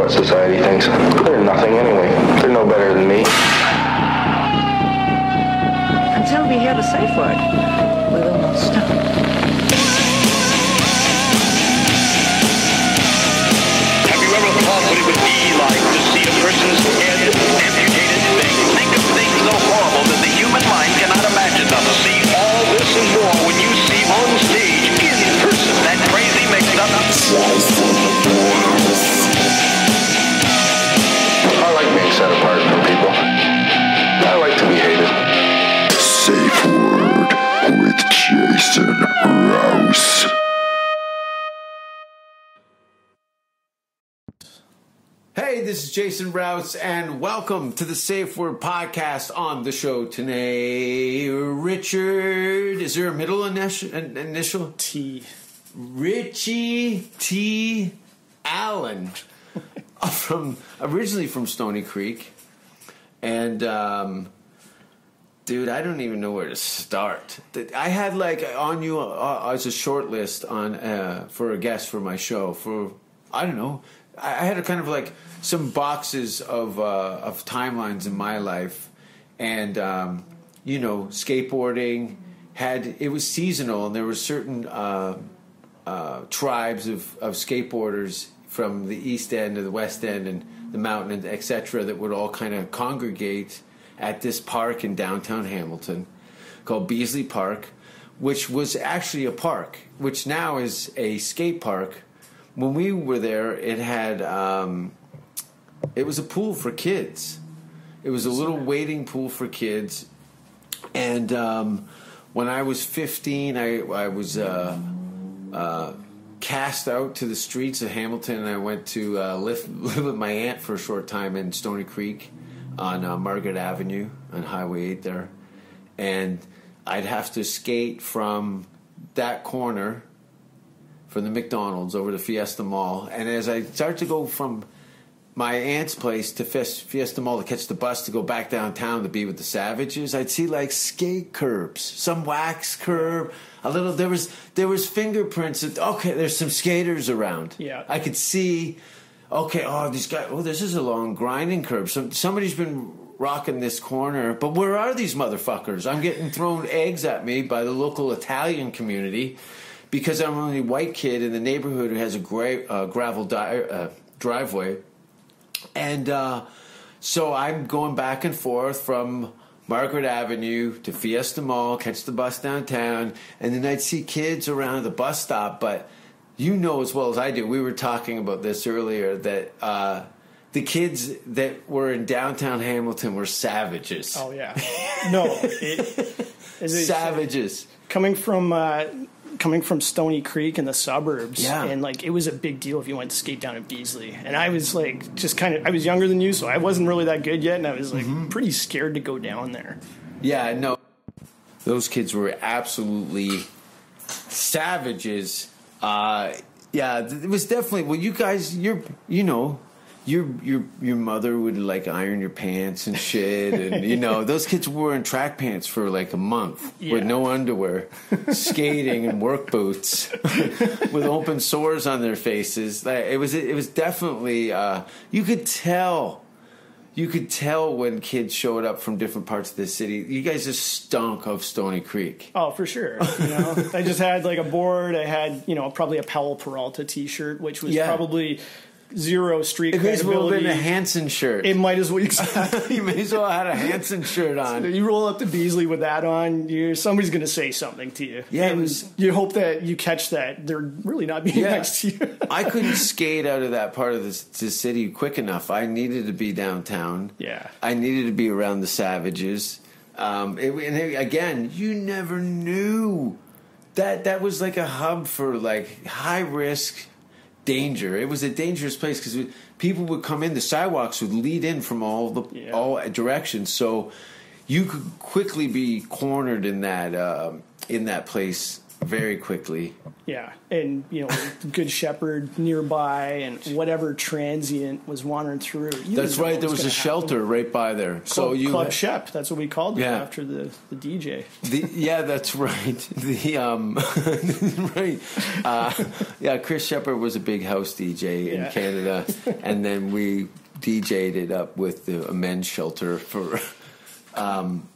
what society thinks. They're nothing anyway. They're no better than me. Until we hear the safe word, we will not stop. Have Rouse. Hey, this is Jason Rouse, and welcome to the Safe Word Podcast. On the show today, Richard. Is there a middle initial? initial? T. Richie T. Allen, from originally from Stoney Creek, and um, dude, I don't even know where to start. I had like on you uh, as a short list on uh, for a guest for my show for I don't know. I had a kind of like some boxes of uh, of timelines in my life, and um, you know, skateboarding had it was seasonal, and there were certain. Uh, uh, tribes of, of skateboarders from the east end and the west end and the mountain etc. that would all kind of congregate at this park in downtown Hamilton called Beasley Park, which was actually a park, which now is a skate park. When we were there, it had um, it was a pool for kids. It was a little waiting pool for kids, and um, when I was 15, I I was. Uh, uh, cast out to the streets of Hamilton, and I went to uh, live, live with my aunt for a short time in Stoney Creek on uh, Margaret Avenue on Highway 8 there. And I'd have to skate from that corner from the McDonald's over to Fiesta Mall. And as I start to go from my aunt's place to Fiesta Mall to catch the bus to go back downtown to be with the Savages, I'd see like skate curbs, some wax curb, a little. There was there was fingerprints. That, okay, there's some skaters around. Yeah. I could see. Okay, oh these guys. Oh, this is a long grinding curb. Some somebody's been rocking this corner. But where are these motherfuckers? I'm getting thrown eggs at me by the local Italian community because I'm the only white kid in the neighborhood who has a gra- uh, gravel di- uh, driveway. And uh, so I'm going back and forth from Margaret Avenue to Fiesta Mall, catch the bus downtown, and then I'd see kids around the bus stop. But you know as well as I do, we were talking about this earlier that uh, the kids that were in downtown Hamilton were savages. Oh yeah. No. It, as I said, Savages. coming from uh, coming from Stoney Creek in the suburbs, Yeah. and like it was a big deal if you went to skate down at Beasley. And I was like, just kind of, I was younger than you, so I wasn't really that good yet, and I was like Mm-hmm. pretty scared to go down there. Yeah, no. Those kids were absolutely savages. Uh, yeah, it was definitely. Well, you guys, you're, you know, your your your mother would like iron your pants and shit, and you know, those kids were wearing track pants for like a month with no underwear, skating and work boots, with open sores on their faces. It was it was definitely. Uh, you could tell you could tell when kids showed up from different parts of the city. You guys just stunk of Stoney Creek. Oh, for sure. You know, I just had like a board. I had you know probably a Powell Peralta T-shirt, which was Yeah. probably zero street It may as well have been a. Hanson shirt. It might as well. Exactly. you may as well have had a Hanson shirt on. You roll up to Beasley with that on, you somebody's going to say something to you. Yeah, and was- you hope that you catch that they're really not being Yeah. nice to you. I couldn't skate out of that part of the, the city quick enough. I needed to be downtown. Yeah. I needed to be around the Savages. Um, it, and it- again, you never knew that that was like a hub for like high risk danger. It was a dangerous place because people would come in. The sidewalks would lead in from all the Yeah. all directions, so you could quickly be cornered in that uh, in that place very quickly. Yeah, and you know, Good Shepherd nearby, and whatever transient was wandering through. That's right. There was a shelter happen. right by there. So Club, you Club Shep. That's what we called it Yeah. after the the DJ. The, yeah, that's right. The um, right. Uh, yeah, Chris Sheppard was a big house DJ in Yeah. Canada, and then we DJ'd it up with the a men's shelter for. Um,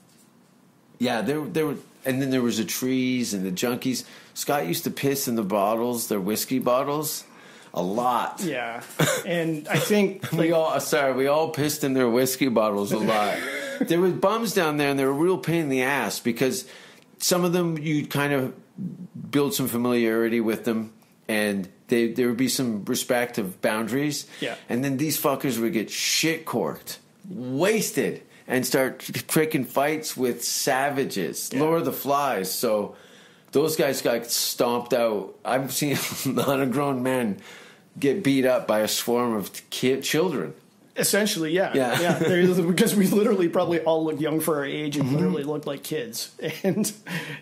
yeah, there there were, and then there was the trees and the junkies. Scott used to piss in the bottles, their whiskey bottles, a lot. Yeah, and I think We all uh, sorry, we all pissed in their whiskey bottles a lot. there was bums down there, and they were a real pain in the ass because some of them you'd kind of build some familiarity with them, and they, there would be some respect of boundaries. Yeah. and then these fuckers would get shit corked, wasted, and start freaking fights with savages. Yeah. Lord of the Flies. So those guys got stomped out. I've seen a lot of grown men get beat up by a swarm of kid children. Essentially, yeah, Yeah. yeah, There- because we literally probably all look young for our age Mm-hmm. and literally looked like kids, and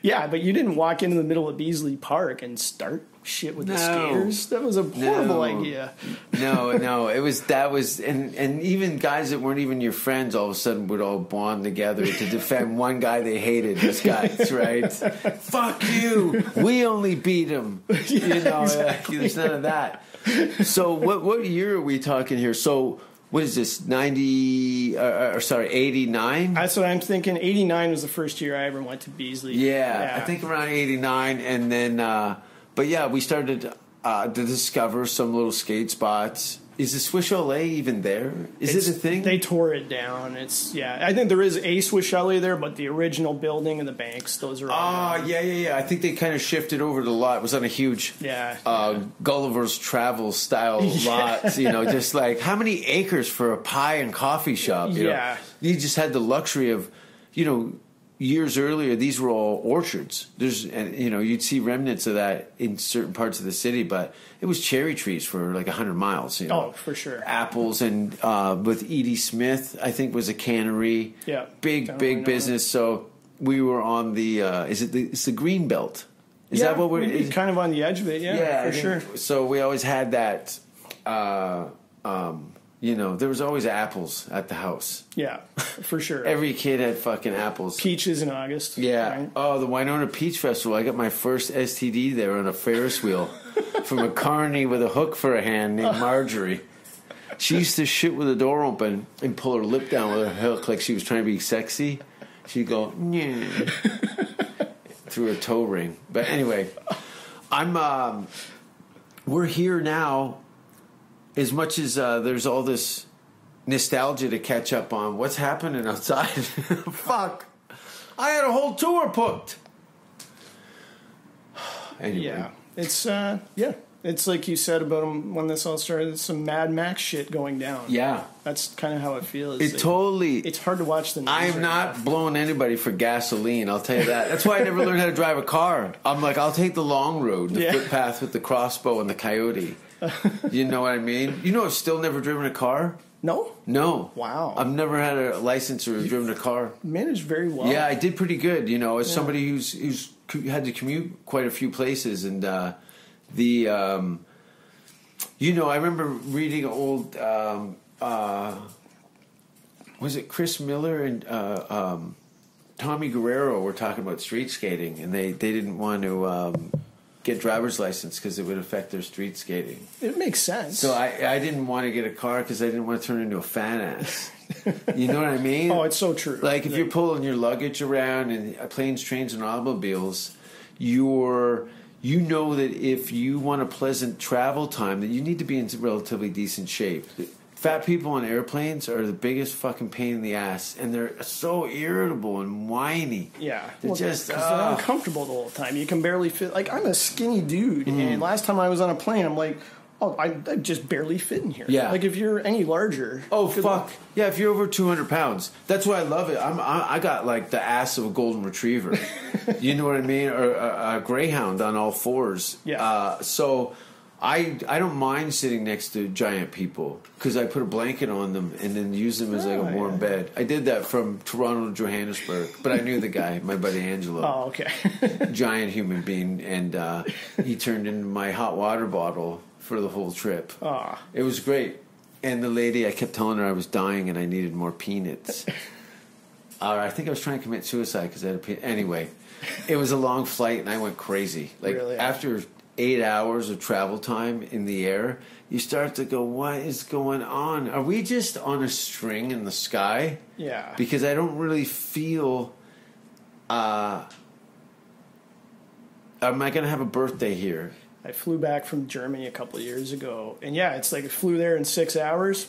yeah, but you didn't walk into the middle of Beasley Park and start shit with the skaters. That was a horrible No. idea. No, no, it was that was and and even guys that weren't even your friends all of a sudden would all bond together to defend one guy they hated. This guy's right. Fuck you. We only beat him. you know, exactly. there's none of that. So what what year are we talking here? So what is this? Ninety uh, or sorry, eighty nine. That's what I'm thinking. '89 was the first year I ever went to Beasley. Yeah, I think around '89, and then, uh, but yeah, we started uh, to discover some little skate spots. Is the Swiss Chalet even there? Is It's- it a thing? They tore it down. It's yeah. I think there is a Swiss Chalet there, but the original building and the banks, those are. Ah, gone. yeah, yeah, yeah. I think they kind of shifted over the lot. It was on a huge, Yeah. uh, Gulliver's Travel style lot. You know, just like how many acres for a pie and coffee shop? You know? Yeah. you just had the luxury of, you know, years earlier these were all orchards. There's, and you know, you'd see remnants of that in certain parts of the city, but it was cherry trees for like hundred miles. You know, Oh, for sure. apples and uh, with E.D. Smith, I think was a cannery. Yeah, big big business. So we were on the uh, is it the it's the green belt? Is Yeah, that what we're? is- kind of on the edge of it? Yeah, I for sure. So we always had that. Uh, um, you know, there was always apples at the house. Yeah, for sure. Every kid had fucking apples. Peaches in August. Yeah. right? Oh, the Winona Peach Festival. I got my first STD there on a Ferris wheel from a carny with a hook for a hand named Marjorie. She used to shit with the door open and pull her lip down with her hook like she was trying to be sexy. She'd go, yeah, through a toe ring. But anyway, I'm, um, we're here now. As much as uh, there's all this nostalgia to catch up on, what's happening outside? Fuck. I had a whole tour booked. Anyway. Yeah, it's uh, yeah, it's like you said about when this all started. It's some Mad Max shit going down. Yeah. that's kind of how it feels. It Like, totally. It's hard to watch the. News I am right not blowing anybody for gasoline. I'll tell you that. That's why I never learned how to drive a car. I'm like, I'll take the long road, the Yeah. footpath with the crossbow and the coyote. You know what I mean? You know, I've still never driven a car. No, No. Wow. I've never had a license or driven a car. managed very well. Yeah, I did pretty good. You know, as somebody who's who's had to commute quite a few places, and uh, the um, you know, I remember reading old um, uh, was it Chris Miller and uh, um, Tommy Guerrero were talking about street skating, and they they didn't want to. Um, Get driver's license because it would affect their street skating. it makes sense. So I, I didn't want to get a car because I didn't want to turn into a fat ass. You know what I mean? oh, it's so true. Like if you're pulling your luggage around in uh, planes, trains, and automobiles, you're you know that if you want a pleasant travel time, that you need to be in relatively decent shape. Fat people on airplanes are the biggest fucking pain in the ass, and they're so irritable and whiny. Yeah, They're well, just, 'cause they're uncomfortable the whole time. You can barely fit. Like I'm a skinny dude, Mm-hmm. and last time I was on a plane, I'm like, oh, I, I just barely fit in here. Yeah. like if you're any larger, Oh fuck! luck. Yeah, if you're over 200 pounds, that's why I love it. I'm I, I got like the ass of a golden retriever. you know what I mean, or a, a greyhound on all fours. Yeah. Uh, so I I don't mind sitting next to giant people because I put a blanket on them and then use them as like Oh, a warm yeah. bed. I did that from Toronto to Johannesburg, but I knew the guy, my buddy Angelo, Oh, okay. giant human being, and uh, he turned into my hot water bottle for the whole trip. Aw. It was great. And the lady, I kept telling her I was dying and I needed more peanuts. uh, I think I was trying to commit suicide because I had a peanut. Anyway, it was a long flight and I went crazy. Like Really? after eight hours of travel time in the air, you start to go, "What is going on? Are we just on a string in the sky?" Yeah. Because I don't really feel. Uh, am I going to have a birthday here? I flew back from Germany a couple of years ago, and yeah, it's like I flew there in six hours,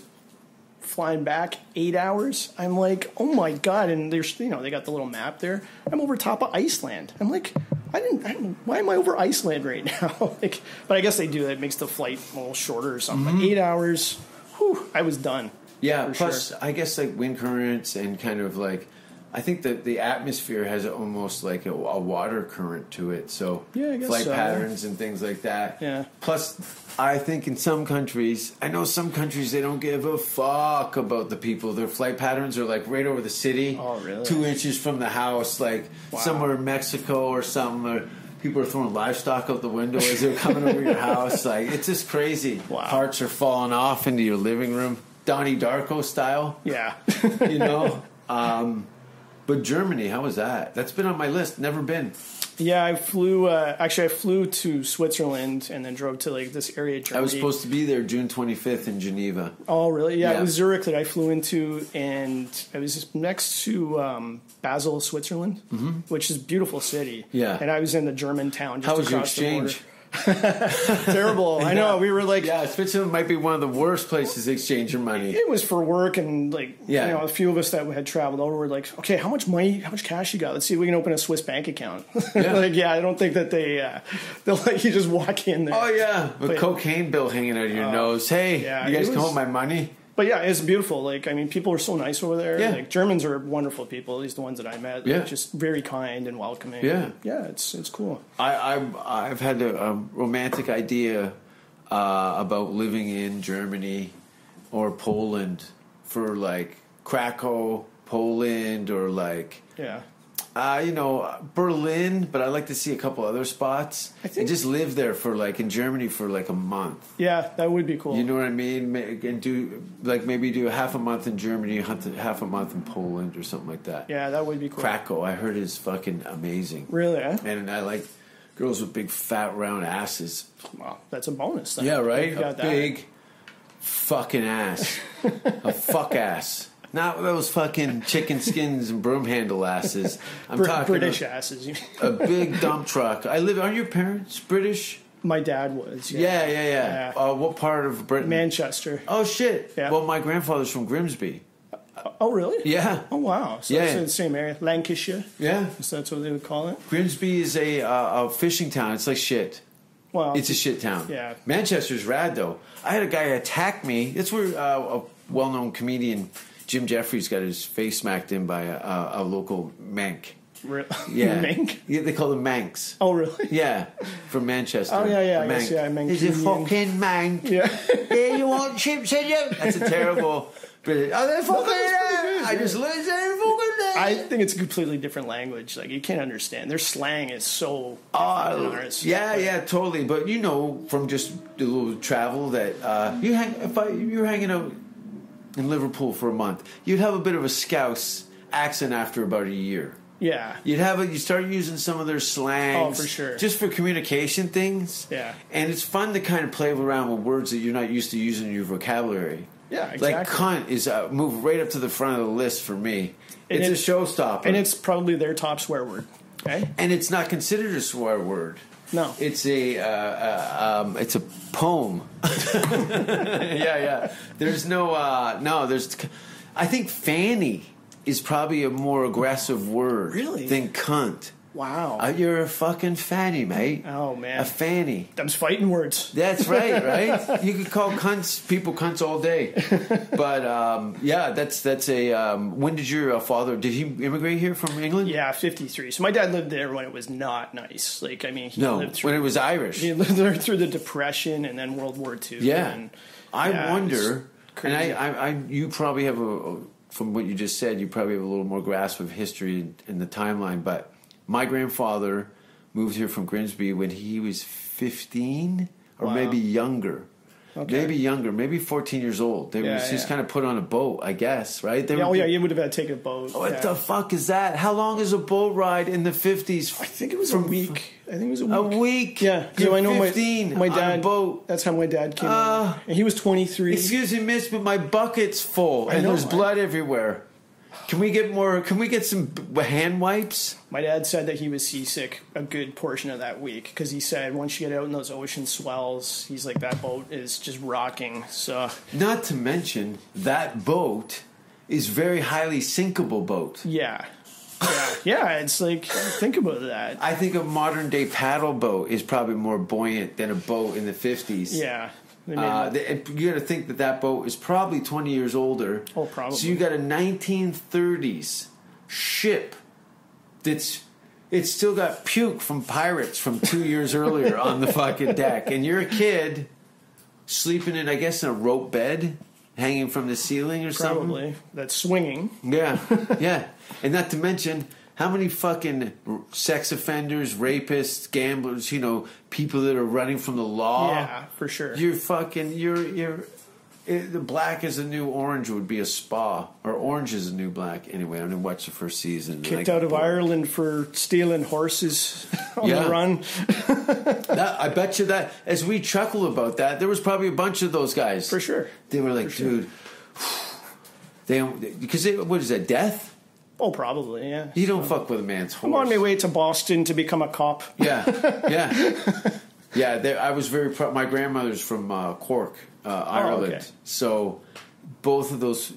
flying back eight hours. I'm like, oh my god! And there's you know they got the little map there. I'm over top of Iceland. I'm like, I didn't. I didn't why am I over Iceland right now? like, but I guess they do that. It makes the flight a little shorter or something. But mm-hmm. eight hours. Whew, I was done. Yeah. Plus, sure. I guess like wind currents and kind of like, I think that the atmosphere has almost like a, a water current to it. So Yeah, flight so. patterns and things like that. Yeah. Plus, I think in some countries, I know some countries they don't give a fuck about the people. Their flight patterns are like right over the city. Oh, really? Two inches from the house, like Wow. somewhere in Mexico or something. Or people are throwing livestock out the window as they're coming over your house. Like it's just crazy. Wow. Hearts are falling off into your living room, Donnie Darko style Yeah. you know. um, but Germany, how was that? That's been on my list. Never been. yeah, I flew. Uh, actually, I flew to Switzerland and then drove to like this area. Germany. I was supposed to be there June 25th in Geneva. Oh, really? Yeah, Yeah. it was Zurich that I flew into, and I was next to um, Basel, Switzerland, which is a beautiful city. Mm-hmm. Yeah. and I was in the German town. Just How was your exchange? Terrible. I know. We were like, Yeah, Switzerland might be one of the worst places to exchange your money. it was for work, and like, Yeah. you know, a few of us that had traveled over were like, okay, how much money, how much cash you got? Let's see if we can open a Swiss bank account. Yeah. like, yeah, I don't think that they uh, they'll let you just walk in there. Oh yeah, a cocaine bill hanging out of your nose. Hey, yeah, you guys it can hold my money. But yeah, it's beautiful. Like, I mean, people are so nice over there. Yeah. Like, Germans are wonderful people. At least the ones that I met. Yeah. Like, just very kind and welcoming. Yeah. yeah. It's it's cool. I, I've, I've had a, a romantic idea uh, about living in Germany or Poland for like Krakow, Poland, or like Yeah, Uh, you know, Berlin, but I'd like to see a couple other spots. I think- and just live there for like in Germany for like a month. yeah, that would be cool. You know what I mean? And do like maybe do half a month in Germany, half half a month in Poland, or something like that. yeah, that would be cool. Krakow, I heard is fucking amazing. Really? Eh? And I like girls with big fat round asses. Well, that's a bonus. Then. Yeah, right. A big fucking ass, a fuck ass. Not those fucking chicken skins and broom handle asses. I'm Br- talking British a- asses. a big dump truck. I live. Are your parents British? My dad was. Yeah, yeah, yeah. Yeah. Uh, what part of Britain? Manchester. Oh shit. Yeah. Well, my grandfather's from Grimsby. Oh, really? Yeah, Oh, wow. So Yeah. it's in the same area. Lancashire. yeah. So that's what they would call it. Grimsby is a uh, a fishing town. It's like shit. Well, It's a shit town. Yeah. Manchester's rad though. I had a guy attack me. That's where uh, a well-known comedian Jim Jefferies got his face smacked in by a, a, a local manc. Re- Yeah, Mink? Yeah, they call them mancs. Oh, really? Yeah, from Manchester. Oh, yeah, yeah, A I guess, manc. yeah, Mancunian. He's a fucking manc. Yeah. yeah, you want chips in you? That's a terrible. British. Oh, they're fucking. good, I just learned they're fucking. I think it's a completely different language. Like you can't understand. Their slang is so Oh, yeah, yeah, totally. But you know, from just a little travel that uh, you hang, if I, you're hanging out in Liverpool for a month, you'd have a bit of a Scouse accent after about a year. Yeah. You'd have a, you start using some of their slangs, Oh, for sure. just for communication things. Yeah. and it's fun to kind of play around with words that you're not used to using in your vocabulary. Yeah, Like exactly. cunt is uh, moved right up to the front of the list for me. It's, it's- a showstopper, And it's probably their top swear word. Okay? and it's not considered a swear word. No. It's a uh, uh, um, it's a poem. yeah, yeah. There's no uh, no. There's I think fanny is probably a more aggressive word Really? than cunt. Wow. Uh, you're a fucking fanny, mate. Oh, man. a fanny. Them's fighting words. That's right, right? you could call cunts people cunts all day, but um, yeah, that's that's a. Um, when did your uh, father? Did he immigrate here from England? Yeah, 53. So my dad lived there when it was not nice. Like, I mean, he No, lived through, when it was Irish. he lived there through the Depression and then World War II. Yeah, And, I yeah, wonder, and. I, I, I, you probably have a, a- from what you just said, you probably have a little more grasp of history in, in the timeline. But my grandfather moved here from Grimsby when he was fifteen, or Wow. maybe younger. Okay. Maybe younger, maybe 14 years old. They Yeah, was just yeah. kind of put on a boat, I guess, right? They Yeah, oh, yeah, you would have had to take a boat. What the fuck is that? How long is a boat ride in the 50s? I think it was a week. I think it was a week. A week? Yeah, You're I know 15 my, my on a dad. boat. That's how my dad came. Uh. And he was 23. Excuse me, miss, but my bucket's full I and know, there's I- blood everywhere. Can we get more? Can we get some hand wipes? My dad said that he was seasick a good portion of that week because he said once you get out in those ocean swells, he's like that boat is just rocking. So Not to mention that boat is very highly sinkable boat. yeah, yeah, yeah. It's like think about that. I think a modern day paddle boat is probably more buoyant than a boat in the 50s. Yeah, Uh, that- the- and you got to think that that boat is probably 20 years older. Oh, probably. So you got a 1930s ship that's it's still got puke from pirates from two years earlier on the fucking deck, and you're a kid sleeping in, I guess, in a rope bed hanging from the ceiling or something. probably that's swinging. Yeah, yeah, and not to mention how many fucking sex offenders, rapists, gamblers, you know, people that are running from the law. Yeah, for sure. You're fucking. You're you're. It, the black is a new orange would be a spa, or orange is the new black. Anyway, I didn't watch the first season. Kicked out of Ireland for stealing horses on Yeah. the run. That, I bet you that as we chuckle about that, there was probably a bunch of those guys For sure. They were like, dude, they because what is that death? Oh, probably. Yeah. You don't fuck with a man's horse. I'm on my way to Boston to become a cop. Yeah, yeah, yeah. There, I was very proud. My grandmother's from uh, Cork, uh, Ireland. Oh, okay. So both of those,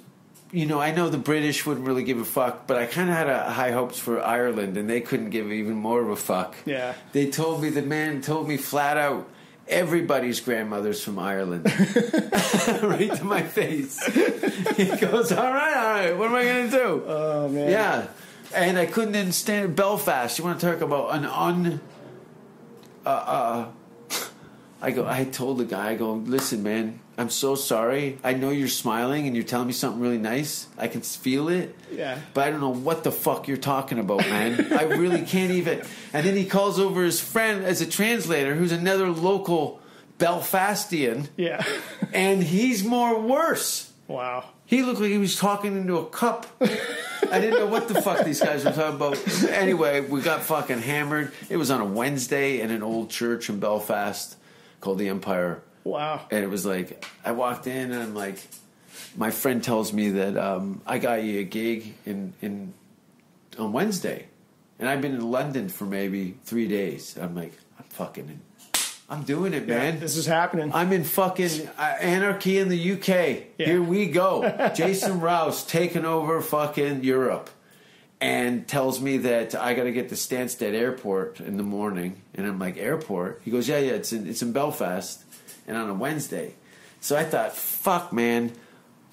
you know, I know the British wouldn't really give a fuck, but I kind of had a high hopes for Ireland, and they couldn't give even more of a fuck. Yeah. they told me the man told me flat out. Everybody's grandmother's from Ireland. right to my face. He goes, All right, all right, what am I going to do? Oh man. Yeah, and I couldn't understand Belfast. You want to talk about an un? Uh, uh, I go. I told the guy. I go. Listen, man. I'm so sorry. I know you're smiling and you're telling me something really nice. I can feel it. Yeah. But I don't know what the fuck you're talking about, man. I really can't even. And then he calls over his friend as a translator, who's another local Belfastian, Yeah. and he's more worse. wow. He looked like he was talking into a cup. I didn't know what the fuck these guys were talking about. Anyway, we got fucking hammered. It was on a Wednesday in an old church in Belfast called the Empire. Wow. And it was like, I walked in and I'm like, my friend tells me that um, I got you a gig in, in on Wednesday. And I've been in London for maybe three days. I'm like, I'm fucking, in, I'm doing it, Yeah, man. this is happening. I'm in fucking uh, anarchy in the UK. Here we go. Jason Rouse taking over fucking Europe and tells me that I got to get to Stansted Airport in the morning. And I'm like, airport? He goes, yeah, yeah, it's in, it's in Belfast and on a Wednesday. So I thought, fuck, man,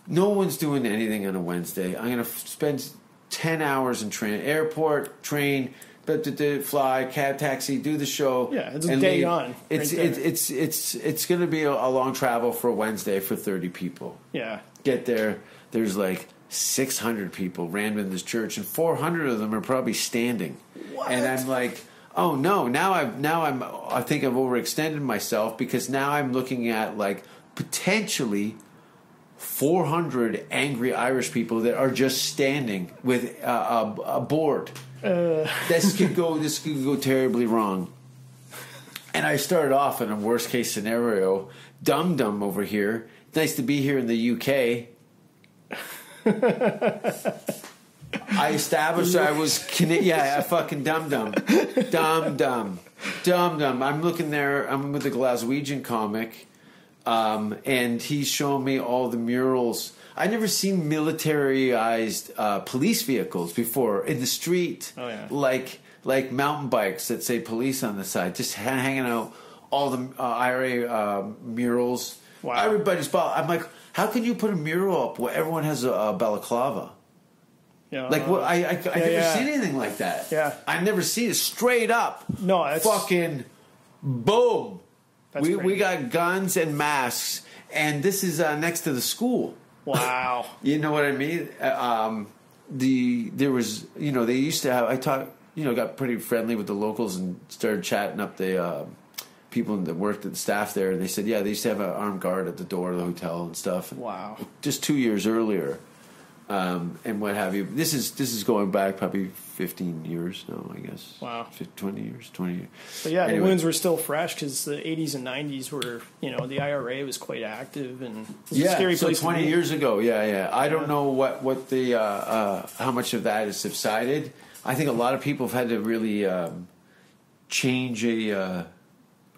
no one's doing anything on a Wednesday. I'm going to f- spend 10 hours in train, airport, train, fly, cab, taxi, do the show. Yeah, it's a day leave. on, It's, right it's, it's, it's, it's going to be a, a long travel for a Wednesday for 30 people yeah. get there, there's like 600 people rammed in this church, and 400 of them are probably standing. What? And I'm like, oh no! Now I've now I'm I think I've overextended myself because now I'm looking at like potentially 400 angry Irish people that are just standing with a, a, a board. Uh. This could go. This could go terribly wrong. And I started off in a worst case scenario. Dum dum over here. Nice to be here in the UK. I established I was Cana- yeah, I fucking dum dum, dum dum, dum dum. I'm looking there. I'm with a Glaswegian comic, um, and he's showing me all the murals. I never seen militarized uh, police vehicles before in the street, Oh, yeah. like like mountain bikes that say police on the side, just ha- hanging out. All the uh, IRA uh, murals. Wow. Everybody's. I'm like, how can you put a mural up where everyone has a, a balaclava? Yeah, Like, what? I I, I never yeah. seen anything like that. Yeah. I've never seen it straight up. No, that's- fucking boom. That's we crazy. we got guns and masks, and this is uh, next to the school. Wow. You know what I mean? Uh, Um, the there was you know they used to have I talked you know got pretty friendly with the locals and started chatting up the uh, people that worked at the staff there. And they said yeah they used to have an armed guard at the door of the hotel and stuff. Wow. Just two years earlier, um, and what have you. This is this is going back probably fifteen years now, I guess. Wow. Fif- twenty years, twenty years. But yeah, the Anyway. wounds were still fresh because the 80s and 90s were, you know, the IRA was quite active and it was a Yeah, scary so place to twenty be. years ago. Yeah, yeah. I don't Yeah. know what what the uh, uh, how much of that has subsided. I think a lot of people have had to really um, change a uh,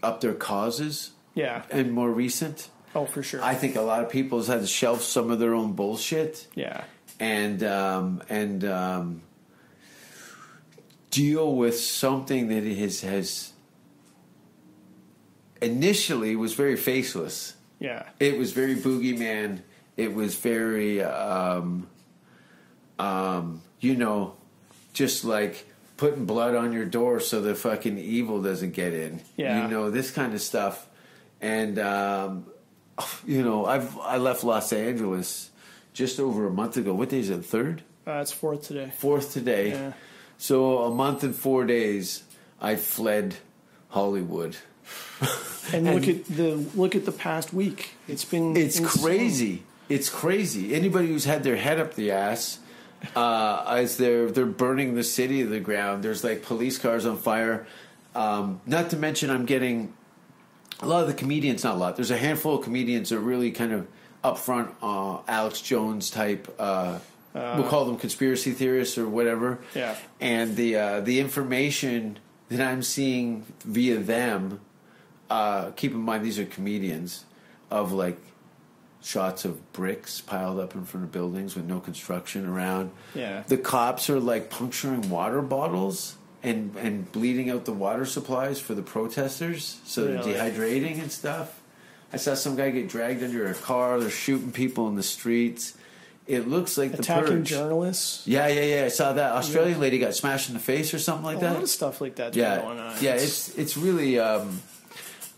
up their causes Yeah. and more recent. Oh, for sure. I think a lot of people have had to shelf some of their own bullshit yeah. And um, and um, deal with something that has has initially was very faceless. Yeah. It was very boogeyman. It was very, um, um, you know, just like putting blood on your door so the fucking evil doesn't get in. Yeah. You know, this kind of stuff. And, um, you know, I've I left Los Angeles just over a month ago. What day is it? Third? Uh, it's fourth today. Fourth today. Yeah. So a month and four days, I fled Hollywood. And, And- look at the look at the past week. It's been It's insane. crazy. It's crazy. Anybody who's had their head up the ass, uh, as they're they're burning the city to the ground. There's like police cars on fire. Um, not to mention, I'm getting a lot of the comedians. Not a lot. There's a handful of comedians that are really kind of upfront, uh, Alex Jones type. Uh, we'll call them conspiracy theorists or whatever. Yeah. And the uh, the information that I'm seeing via them. Uh, keep in mind these are comedians of like shots of bricks piled up in front of buildings with no construction around. Yeah. The cops are like puncturing water bottles and and bleeding out the water supplies for the protesters, so Really? they're dehydrating and stuff. I saw some guy get dragged under a car. They're shooting people in the streets. It looks like the attacking purge. journalists. Yeah, yeah, yeah. I saw that Australian lady got smashed in the face or something like a that lot of stuff like that's yeah, going on. yeah. It's it's really um,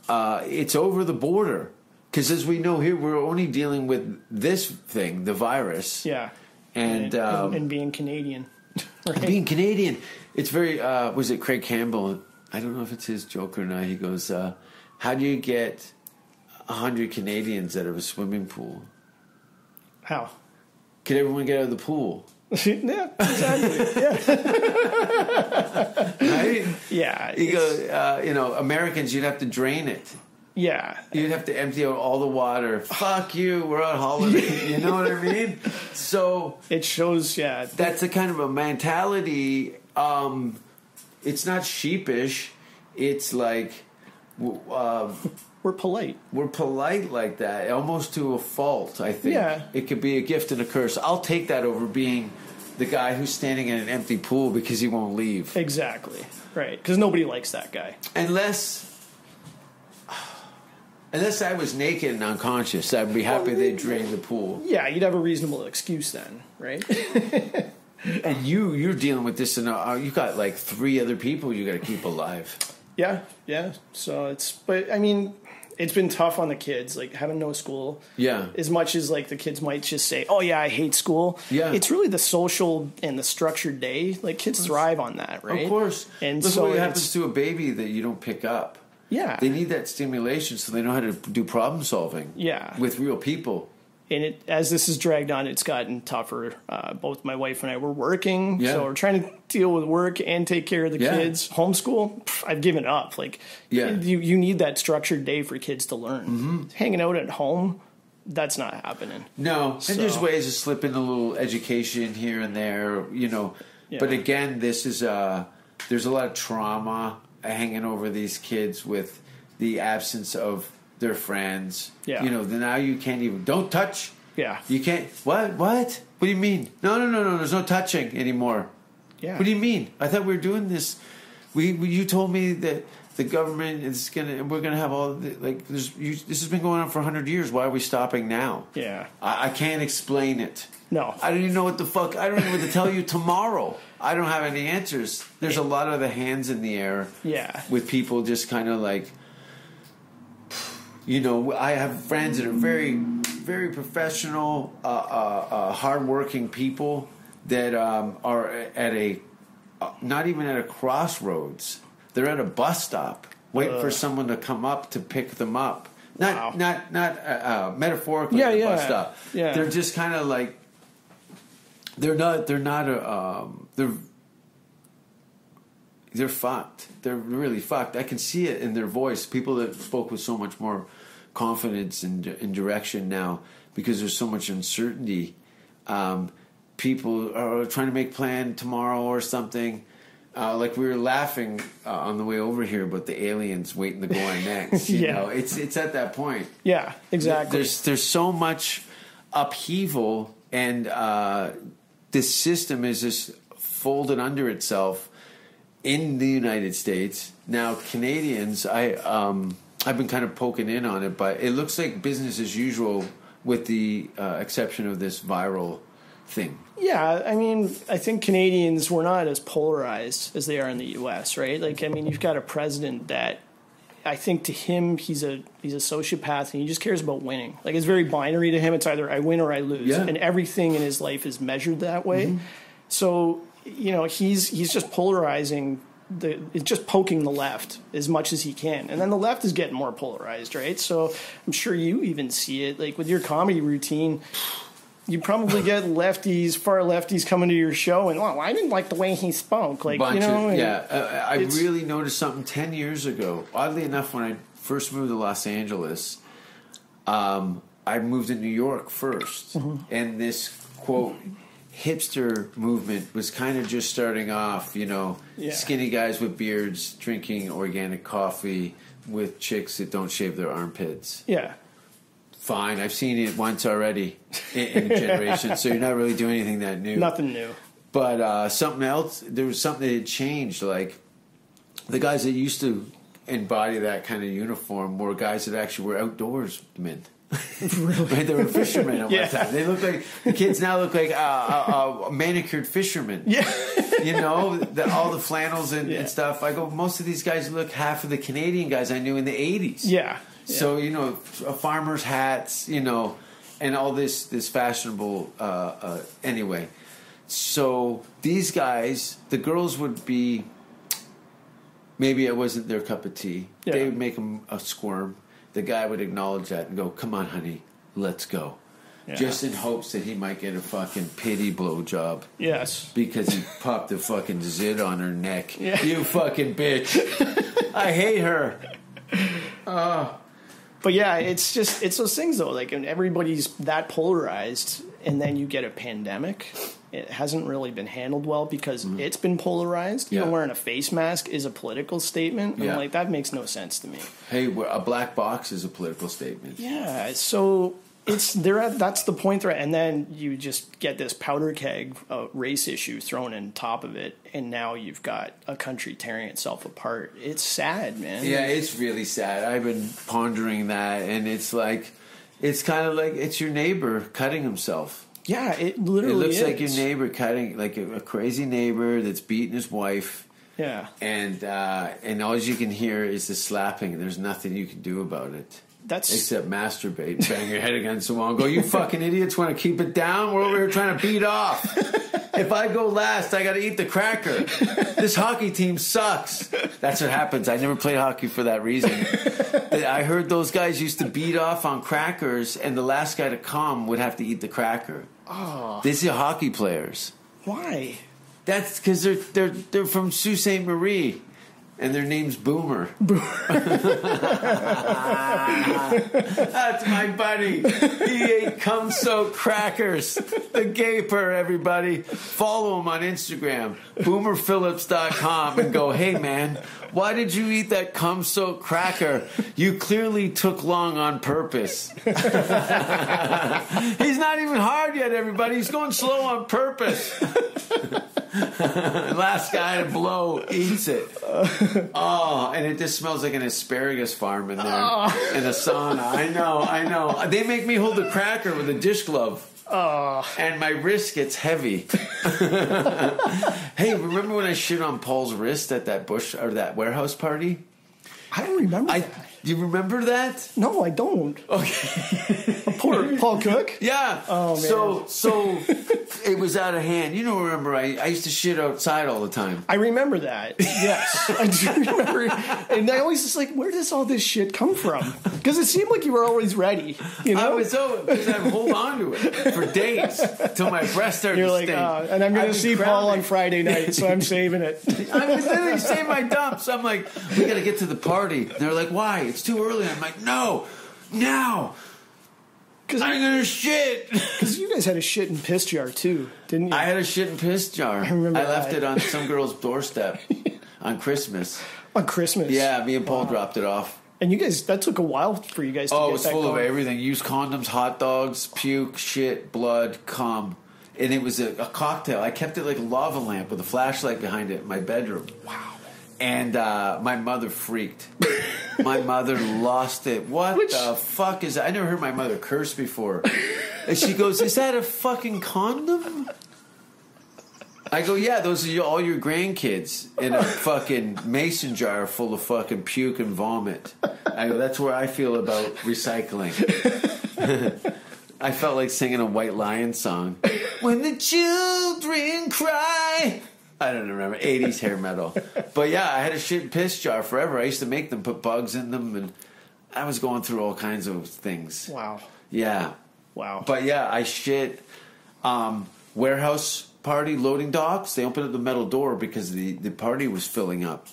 uh, it's over the border because as we know here, we're only dealing with this thing, the virus. yeah, and, and, um, and being Canadian. right? being Canadian, it's very. Uh, was it Craig Campbell? I don't know if it's his joke or not. He goes, uh, "How do you get hundred Canadians out of a swimming pool? How? Could everyone get out of the pool?" yeah, exactly. yeah. Right? yeah, You go, uh, you know, Americans, you'd have to drain it. yeah. You'd have to empty out all the water. Fuck you, we're on holiday. You know what I mean? So It shows. Yeah, that's a kind of a mentality. Um, it's not sheepish. It's like uh, we're polite. we're polite like that, almost to a fault. I think Yeah. it could be a gift and a curse. I'll take that over being the guy who's standing in an empty pool because he won't leave, Exactly. Right. Because nobody likes that guy. unless. Unless I was naked and unconscious, I'd be happy they drained the pool. Yeah, you'd have a reasonable excuse then, right? And you, you're dealing with this, and uh, you got like three other people you got to keep alive. yeah, yeah. So it's, but I mean, it's been tough on the kids, like having no school. Yeah. As much as like the kids might just say, "Oh yeah, I hate school." Yeah. It's really the social and the structured day. Like kids thrive on that, right? Of course. And Look so what happens to a baby that you don't pick up. Yeah. They need that stimulation so they know how to do problem solving. Yeah. With real people. And it as this has dragged on, it's gotten tougher. Uh, both my wife and I were working, Yeah. so we're trying to deal with work and take care of the Yeah. kids. Homeschool, pff, I've given up. Like, Yeah. Mm-hmm. you you need that structured day for kids to learn. Hanging out at home, that's not happening. No. And there's ways to slip in a little education here and there, you know. Yeah. But again, this is uh there's a lot of trauma hanging over these kids with the absence of their friends. Yeah. You know, then now you can't even don't touch. Yeah, You can't what? What? What do you mean? No, no, no, no, there's no touching anymore. yeah. What do you mean? I thought we were doing this We, we you told me that the government is gonna we're gonna have all the, like there's, you, this has been going on for hundred years. Why are we stopping now? Yeah. I, I can't explain it. No. I don't even know what the fuck. I don't even know what to tell you tomorrow. I don't have any answers. There's a lot of the hands in the air. Yeah. With people just kind of like, you know, I have friends that are very, very professional, uh, uh, uh, hardworking people that um, are at a, uh, not even at a crossroads. They're at a bus stop, waiting for someone to come up to pick them up. Not, Wow. not, not uh, uh, metaphorically. Yeah, yeah. bus stop. Yeah. They're just kind of like they're not they're not a um, they're they're fucked. They're really fucked. I can see it in their voice. People that spoke with so much more confidence and, and direction now because there's so much uncertainty. Um, people are trying to make plan tomorrow or something. Uh, like we were laughing uh, on the way over here about the aliens waiting to go on next. You Yeah. know, it's it's at that point. Yeah, exactly. There's there's so much upheaval, and uh, this system is just folded under itself in the United States. Now, Canadians, I um, I've been kind of poking in on it, but it looks like business as usual, with the uh, exception of this viral thing. Yeah, I mean, I think Canadians were not as polarized as they are in the U.S. Right? Like, I mean, you've got a president that I think to him he's a he's a sociopath and he just cares about winning. Like, it's very binary to him. It's either I win or I lose, Yeah. and everything in his life is measured that way. So, you know, he's he's just polarizing. The, it's just poking the left as much as he can, and then the left is getting more polarized, right? So I'm sure you even see it, like with your comedy routine you probably get lefties, far lefties coming to your show, and well, I didn't like the way he spoke. Like bunch you know, of, yeah. Uh, I really noticed something ten years ago. Oddly enough, when I first moved to Los Angeles, um, I moved to New York 1st Mm-hmm. and this quote hipster movement was kind of just starting off. You know, Yeah. skinny guys with beards drinking organic coffee with chicks that don't shave their armpits. yeah, Fine, I've seen it once already in, in a generation, so you're not really doing anything that new. nothing new. But uh, something else, there was something that had changed. Like the guys that used to embody that kind of uniform were guys that actually were outdoorsmen. right, they were fishermen at Yeah. one time. They look like the kids now look like uh, uh, uh, manicured fishermen. Yeah, You know, the, all the flannels and, Yeah. and stuff. I go, most of these guys look half of the Canadian guys I knew in the '80s. yeah. So you know, farmers' hats, you know, and all this this fashionable. Uh, uh, anyway, so these guys, the girls would be. Maybe it wasn't their cup of tea. Yeah. They would make them a squirm. The guy would acknowledge that and go, "Come on, honey, let's go." Yeah. Just in hopes that he might get a fucking pity blow job yes. because he popped a fucking zit on her neck. Yeah. You fucking bitch. I hate her. Uh. But yeah, it's just it's those things though. Like, and everybody's that polarized, and then you get a pandemic. It hasn't really been handled well because it's been polarized. You know. Wearing a face mask is a political statement. Yeah. I'm like, that makes no sense to me. Hey, a black box is a political statement. Yeah, so it's they're at that's the point they're at, and then you just get this powder keg uh, race issue thrown in top of it, and now you've got a country tearing itself apart. It's sad, man. Yeah, it's really sad. I've been pondering that, and it's like, it's kind of like it's your neighbor cutting himself. Yeah, it literally. It looks like your neighbor cutting, like a, a crazy neighbor that's beating his wife, Yeah, and uh, and all you can hear is the slapping. and There's nothing you can do about it. that's Except masturbate, bang your head against the wall, and go, "You fucking idiots! Want to keep it down? We're over here trying to beat off. If I go last, I got to eat the cracker. This hockey team sucks. That's what happens. I never played hockey for that reason. I heard those guys used to beat off on crackers, and the last guy to come would have to eat the cracker. Ah. Oh, these are hockey players. why. That's because they're they're they're from Sault Ste. Marie, and their name's Boomer. That's my buddy. He ate cum soaked crackers. The Gaper, everybody. Follow him on Instagram, boomerphillips.com, and go, hey man, Why did you eat that cum soaked cracker? You clearly took long on purpose. He's not even hard yet, everybody. He's going slow on purpose. Last guy to blow eats it. Oh, and it just smells like an asparagus farm in there. Oh. In a sauna. I know, I know. They make me hold the cracker with a dish glove. And my wrist gets heavy. hey, remember when I shit on Paul's wrist at that bush or that warehouse party? I don't remember. I that. You remember that? no, I don't. Okay. Poor Paul Cook. Yeah. Oh, man. So so it was out of hand. You know, remember I, I used to shit outside all the time. I remember that. Yes, I do remember. And I always just like, where does all this shit come from? Because it seemed like you were always ready. You know, I was so because I hold on to it for days till my breast started you're to like, uh, and I'm going to see Paul on. Friday night, so I'm saving it. I was literally saving my dumps. I'm like, we got to get to the party. They're like, why? It's too early. I'm like, no, now. Because I'm gonna shit. Because you guys had a shit and piss jar too, didn't you? I had a shit and piss jar. I, remember left that. it on some girl's doorstep on Christmas. on Christmas. Yeah, me and Paul dropped it off. and you guys that took a while for you guys. to Oh, get it was full of everything. Used condoms, hot dogs, puke, shit, blood, cum. And it was a, a cocktail. I kept it like a lava lamp with a flashlight behind it in my bedroom. Wow. And uh, my mother freaked. my mother lost it. What Which- the fuck is that? I never heard my mother curse before. And she goes, Is that a fucking condom? I go, Yeah, those are your, all your grandkids in a fucking mason jar full of fucking puke and vomit. I go, That's where I feel about recycling. I felt like singing a White Lion song. when the children cry. I don't remember. 80s hair metal. But yeah, I had a shit and piss jar forever. I used to make them, put bugs in them, and I was going through all kinds of things. Wow, Yeah. wow. But yeah, I shit. Um, warehouse party loading docks. They opened up the metal door because the, the party was filling up.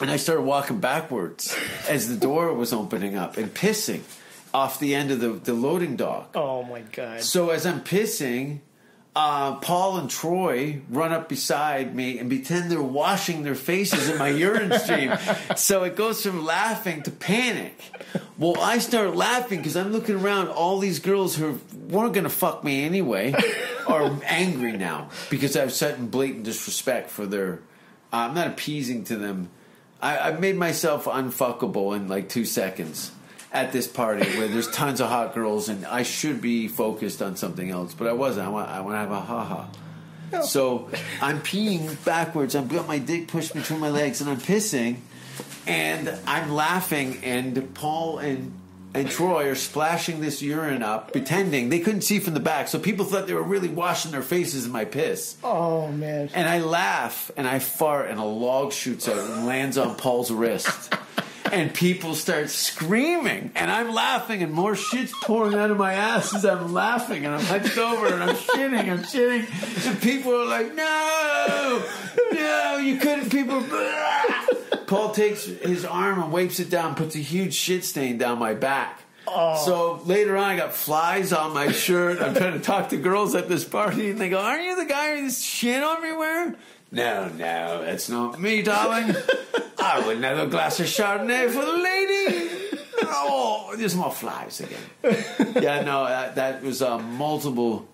And I started walking backwards as the door was opening up and pissing off the end of the, the loading dock. oh my god. So as I'm pissing, uh, Paul and Troy run up beside me and pretend they're washing their faces in my urine stream. So it goes from laughing to panic. Well, I start laughing because I'm looking around. All these girls who weren't going to fuck me anyway are angry now because I've set in blatant disrespect for their. Uh, I'm not appeasing to them. I, I've made myself unfuckable in like two seconds at this party where there's tons of hot girls and I should be focused on something else, but I wasn't. I want, I want to have a ha ha. So I'm peeing backwards. I've got my dick pushed between my legs and I'm pissing and I'm laughing and Paul and and Troy are splashing this urine up, pretending they couldn't see from the back, so people thought they were really washing their faces in my piss. oh man. And I laugh and I fart and a log shoots out and lands on Paul's wrist. And people start screaming and I'm laughing and more shit's pouring out of my ass as I'm laughing and I'm hunched over and I'm shitting, I'm shitting. And people are like, no, no, you couldn't. People, Paul takes his arm and wipes it down, puts a huge shit stain down my back. Oh. So later on, I got flies on my shirt. I'm trying to talk to girls at this party, and they go, "Aren't you the guy with this shit everywhere?" No, no, it's not me, darling. I would have a glass of Chardonnay for the lady. Oh, there's more flies again. Yeah, no, that, that was uh, multiple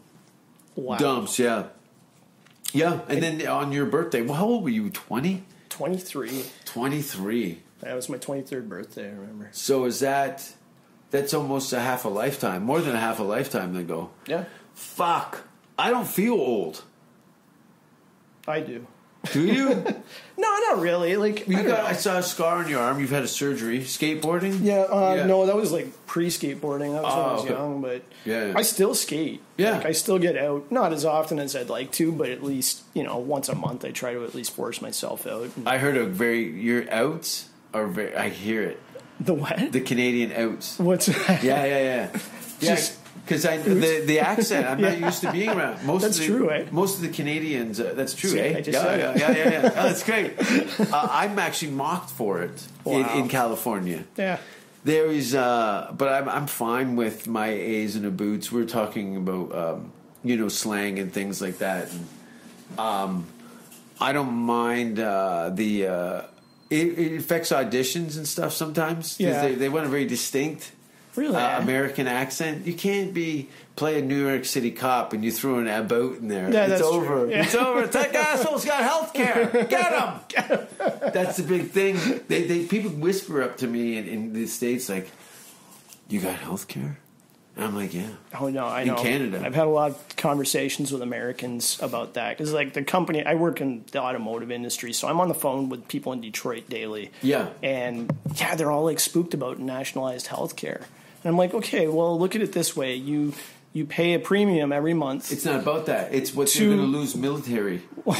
Wow. dumps. Yeah, yeah. And then on your birthday, well, how old were you? 20? 23. 23. That was my 23rd birthday. I remember. So is that that's almost a half a lifetime, more than a half a lifetime ago. Yeah, Fuck. I don't feel old. I do. Do you? No, not really. Like I you got. I saw a scar on your arm. You've had a surgery. Skateboarding? Yeah, uh, Yeah. no, that was like pre-skateboarding. That was when I Oh, was okay. young, but Yeah. I still skate. Yeah. like, I still get out, not as often as I'd like to, but at least you know once a month I try to at least force myself out. I heard a very your outs are very I hear it. the what? The Canadian outs. What's that? Yeah, yeah, yeah. Yeah, Just- because I the the accent. I'm not used to being around. Most That's of the, true, eh? Most of the Canadians. Uh, that's true, See, eh? Yeah, yeah, yeah, yeah, yeah. Oh, that's great. Uh, I'm actually mocked for it in, Wow. in California. Yeah. There is, uh, but I'm I'm fine with my A's and a boots. We're talking about um, you know slang and things like that. And, um, I don't mind uh, the uh, it, it affects auditions and stuff sometimes. Yeah. they, they want a very distinct Really? uh, American accent. You can't be play a New York City cop and you throw an about in there. Yeah, it's that's over. Yeah. It's over. It's like asshole's got health care. Get him. That's the big thing. They, they people whisper up to me in, in the states like, "You got health care?" And I'm like, "Yeah." Oh no, I In know. Canada. I've had a lot of conversations with Americans about that because, like, the company I work in the automotive industry, so I'm on the phone with people in Detroit daily. Yeah. and yeah, they're all like spooked about nationalized health care, and I'm like, okay, well, look at it this way: you you pay a premium every month. It's not about that. It's what To- you're going to lose military. God,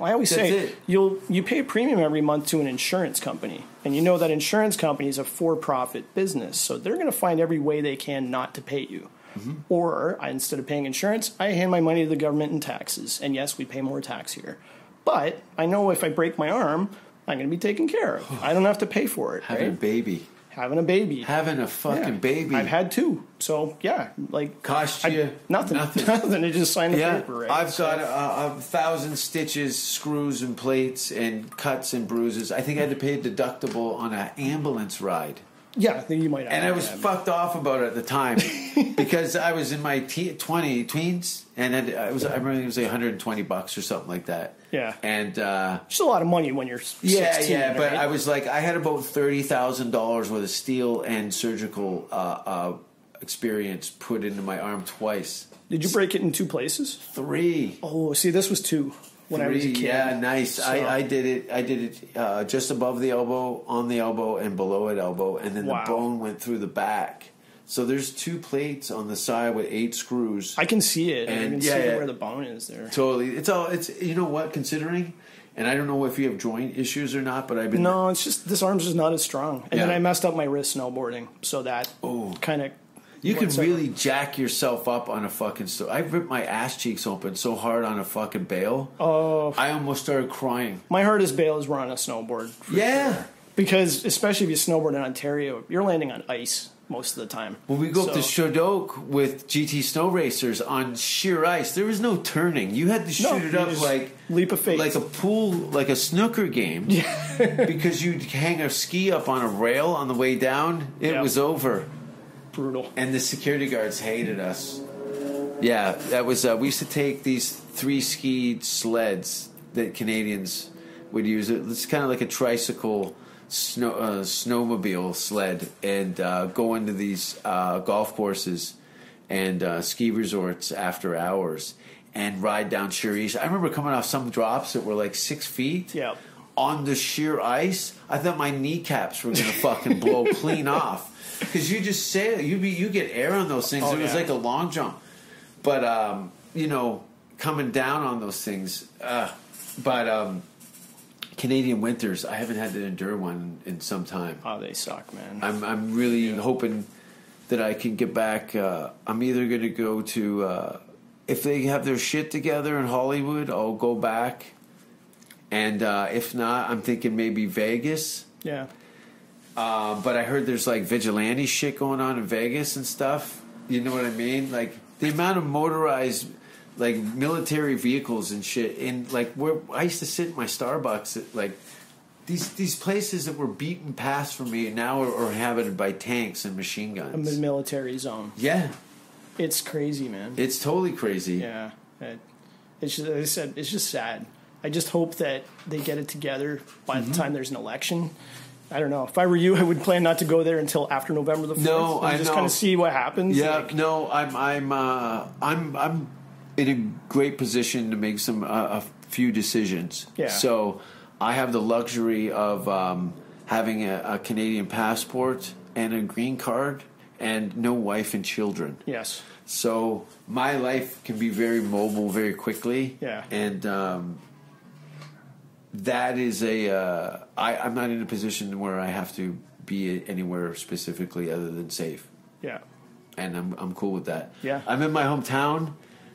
I always That's say it. you'll you pay a premium every month to an insurance company, and you know that insurance company is a for-profit business, so they're going to find every way they can not to pay you. Mm-hmm. Or I, instead of paying insurance, I hand my money to the government in taxes, and yes, we pay more tax here. But I know if I break my arm, I'm going to be taken care of. I don't have to pay for it. Having a baby. Having a baby. Having a fucking Yeah. baby. I've had two, so yeah, like Cost I- you nothing, nothing. nothing. to just sign the Yeah, paper. Right? I've So- got a, a thousand stitches, screws, and plates, and cuts and bruises. I think I had to pay a deductible on an ambulance ride, yeah. I think you might. Have and I was fucked off about it at the time because I was in my te- twenty tweens, and it, I was I remember it was like 120 bucks or something like that. Yeah. and uh, It's a lot of money when you're 16, yeah, yeah, but? I was like, I had about thirty thousand dollars worth of steel and surgical uh, uh, experience put into my arm twice. Did you break it in two places? Three. Oh, see, this was two when I was a kid. Yeah, nice. So- I, I did it. I did it uh, just above the elbow, on the elbow, and below it elbow, and then Wow. the bone went through the back. So there's two plates on the side with eight screws. I can see it. I And- can yeah, see yeah. where the bone is there. totally. It's all. It's you know what? Considering, and I don't know if you have joint issues or not, but I've been No, it's just this arm's just not as strong. And then I messed up my wrist snowboarding, so that Oh. kind of You up? really jack yourself up on a fucking. Sto- I ripped my ass cheeks open so hard on a fucking bale. Oh, I almost started crying. my hardest bail is run on a snowboard Yeah. sure. because especially if you snowboard in Ontario, you're landing on ice most of the time. When we go up to So- Chedoke with GT snow racers on sheer ice, there was no turning. You had to shoot No, it up like leap of faith. like a pool, like a snooker game. yeah. because you'd hang a ski up on a rail on the way down. It Yep. was over, brutal. and the security guards hated us. Yeah, that was. Uh, we used to take these three skied sleds that Canadians would use. It's kind of like a tricycle snow uh, snowmobile sled, and uh, go into these uh, golf courses and uh, ski resorts after hours and ride down sheer ice. I remember coming off some drops that were like six feet. Yeah. On the sheer ice, I thought my kneecaps were gonna fucking blow clean off because you just sail. You be you get air on those things. Oh, it was like a long jump, but um, you know, coming down on those things. Uh, but um, Canadian winters, I haven't had to endure one in some time. Oh, they suck, man. I'm I'm really hoping that I can get back. Uh, I'm either going to go to uh, if they have their shit together in Hollywood, I'll go back, and uh, if not, I'm thinking maybe Vegas. yeah. Uh, but I heard there's like vigilante shit going on in Vegas and stuff. You know what I mean? Like the amount of motorized, like military vehicles and shit. In like where I used to sit in my Starbucks, at, like these these places that were beaten past for me now are, are inhabited by tanks and machine guns. A military zone. yeah, It's crazy, man. it's totally crazy. Yeah, it, it's just, as I said, it's just sad. I just hope that they get it together by Mm-hmm. the time there's an election. I don't know. If I were you, I would plan not to go there until after November the fourth. No, and I just kind of see what happens. Yeah, Like, no, I'm I'm uh, I'm I'm in a great position to make some uh, a few decisions. Yeah. So I have the luxury of um, having a, a Canadian passport and a green card and no wife and children. yes. So my life can be very mobile very quickly. Yeah. And um, that is a uh, I, I'm not in a position where I have to be anywhere specifically other than safe Yeah. and I'm I'm cool with that. Yeah. I'm in my hometown.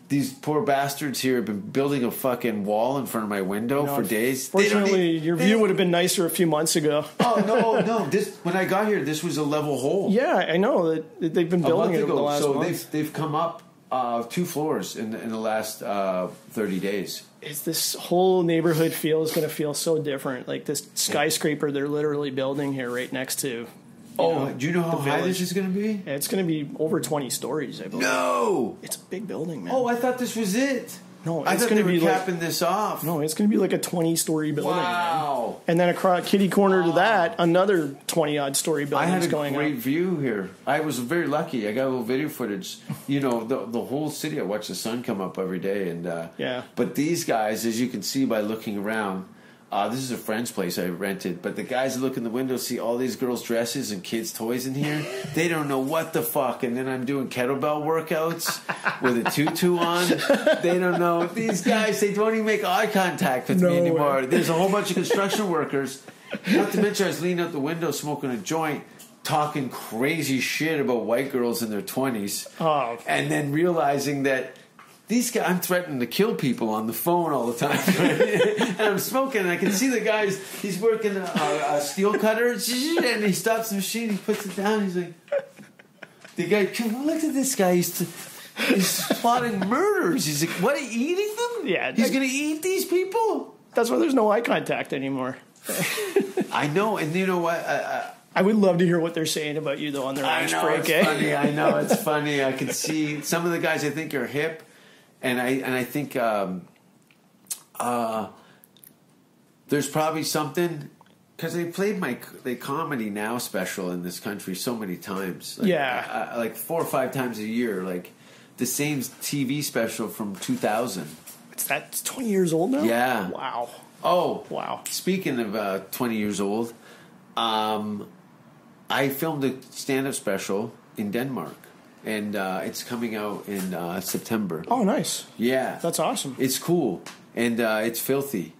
These poor bastards here have been building a fucking wall in front of my window No, for days. Fortunately, need- your view would have been nicer a few months ago. Oh no, no! This when I got here, this was a level hole. Yeah, I know that they've been building it over the last So month. they've they've come up Uh, two floors in in the last uh, thirty days. Is this whole neighborhood feel is going to feel so different? Like this skyscraper they're literally building here right next to. Oh, know, do you know how the high village. this is going to be? It's going to be over twenty stories, I believe. No. It's a big building, man. Oh, I thought this was it. No, I it's they were be like- this off. no, it's going to be like a twenty-story building. man. Wow. And then across kitty corner to that, another twenty-odd story I building had is a going great up. view here. I was very lucky. I got a little video footage. You know, the the whole city. I watch the sun come up every day, and uh, Yeah. But these guys, as you can see by looking around, uh, this is a friend's place I rented. But the guys look in the window see all these girls' dresses and kids' toys in here. They don't know what the fuck. And then I'm doing kettlebell workouts with a tutu on. They don't know these guys. They don't even make eye contact with No me anymore. way. There's a whole bunch of construction workers. Not to mention, I was leaning out the window smoking a joint, talking crazy shit about white girls in their 20s. Oh. And then realizing that these guys, I'm threatening to kill people on the phone all the time. and I'm smoking, and I can see the guys, he's working a, a, steel cutter, and he stops the machine, he puts it down, he's like, the guy, "Come, look at this guy, he's. He's plotting murders. He's like, what? Eating them? Yeah, he's gonna eat these people. That's why there's no eye contact anymore. I know, and you know what? I, I, I would love to hear what they're saying about you though on their I lunch know break. it's eh? funny. I know it's funny. I can see some of the guys I think are hip, and I and I think um, uh, there's probably something because they played my the comedy now special in this country so many times. Like, Yeah. I- I- like four or five times a year. Like the same TV special from 2000. It's that's 20 years old now. Yeah. Wow. Oh Wow. Speaking of uh, 20 years old, um, I filmed a stand-up special in Denmark, and uh, it's coming out in uh, September. Oh, nice. Yeah, That's awesome. It's cool, and uh, it's filthy.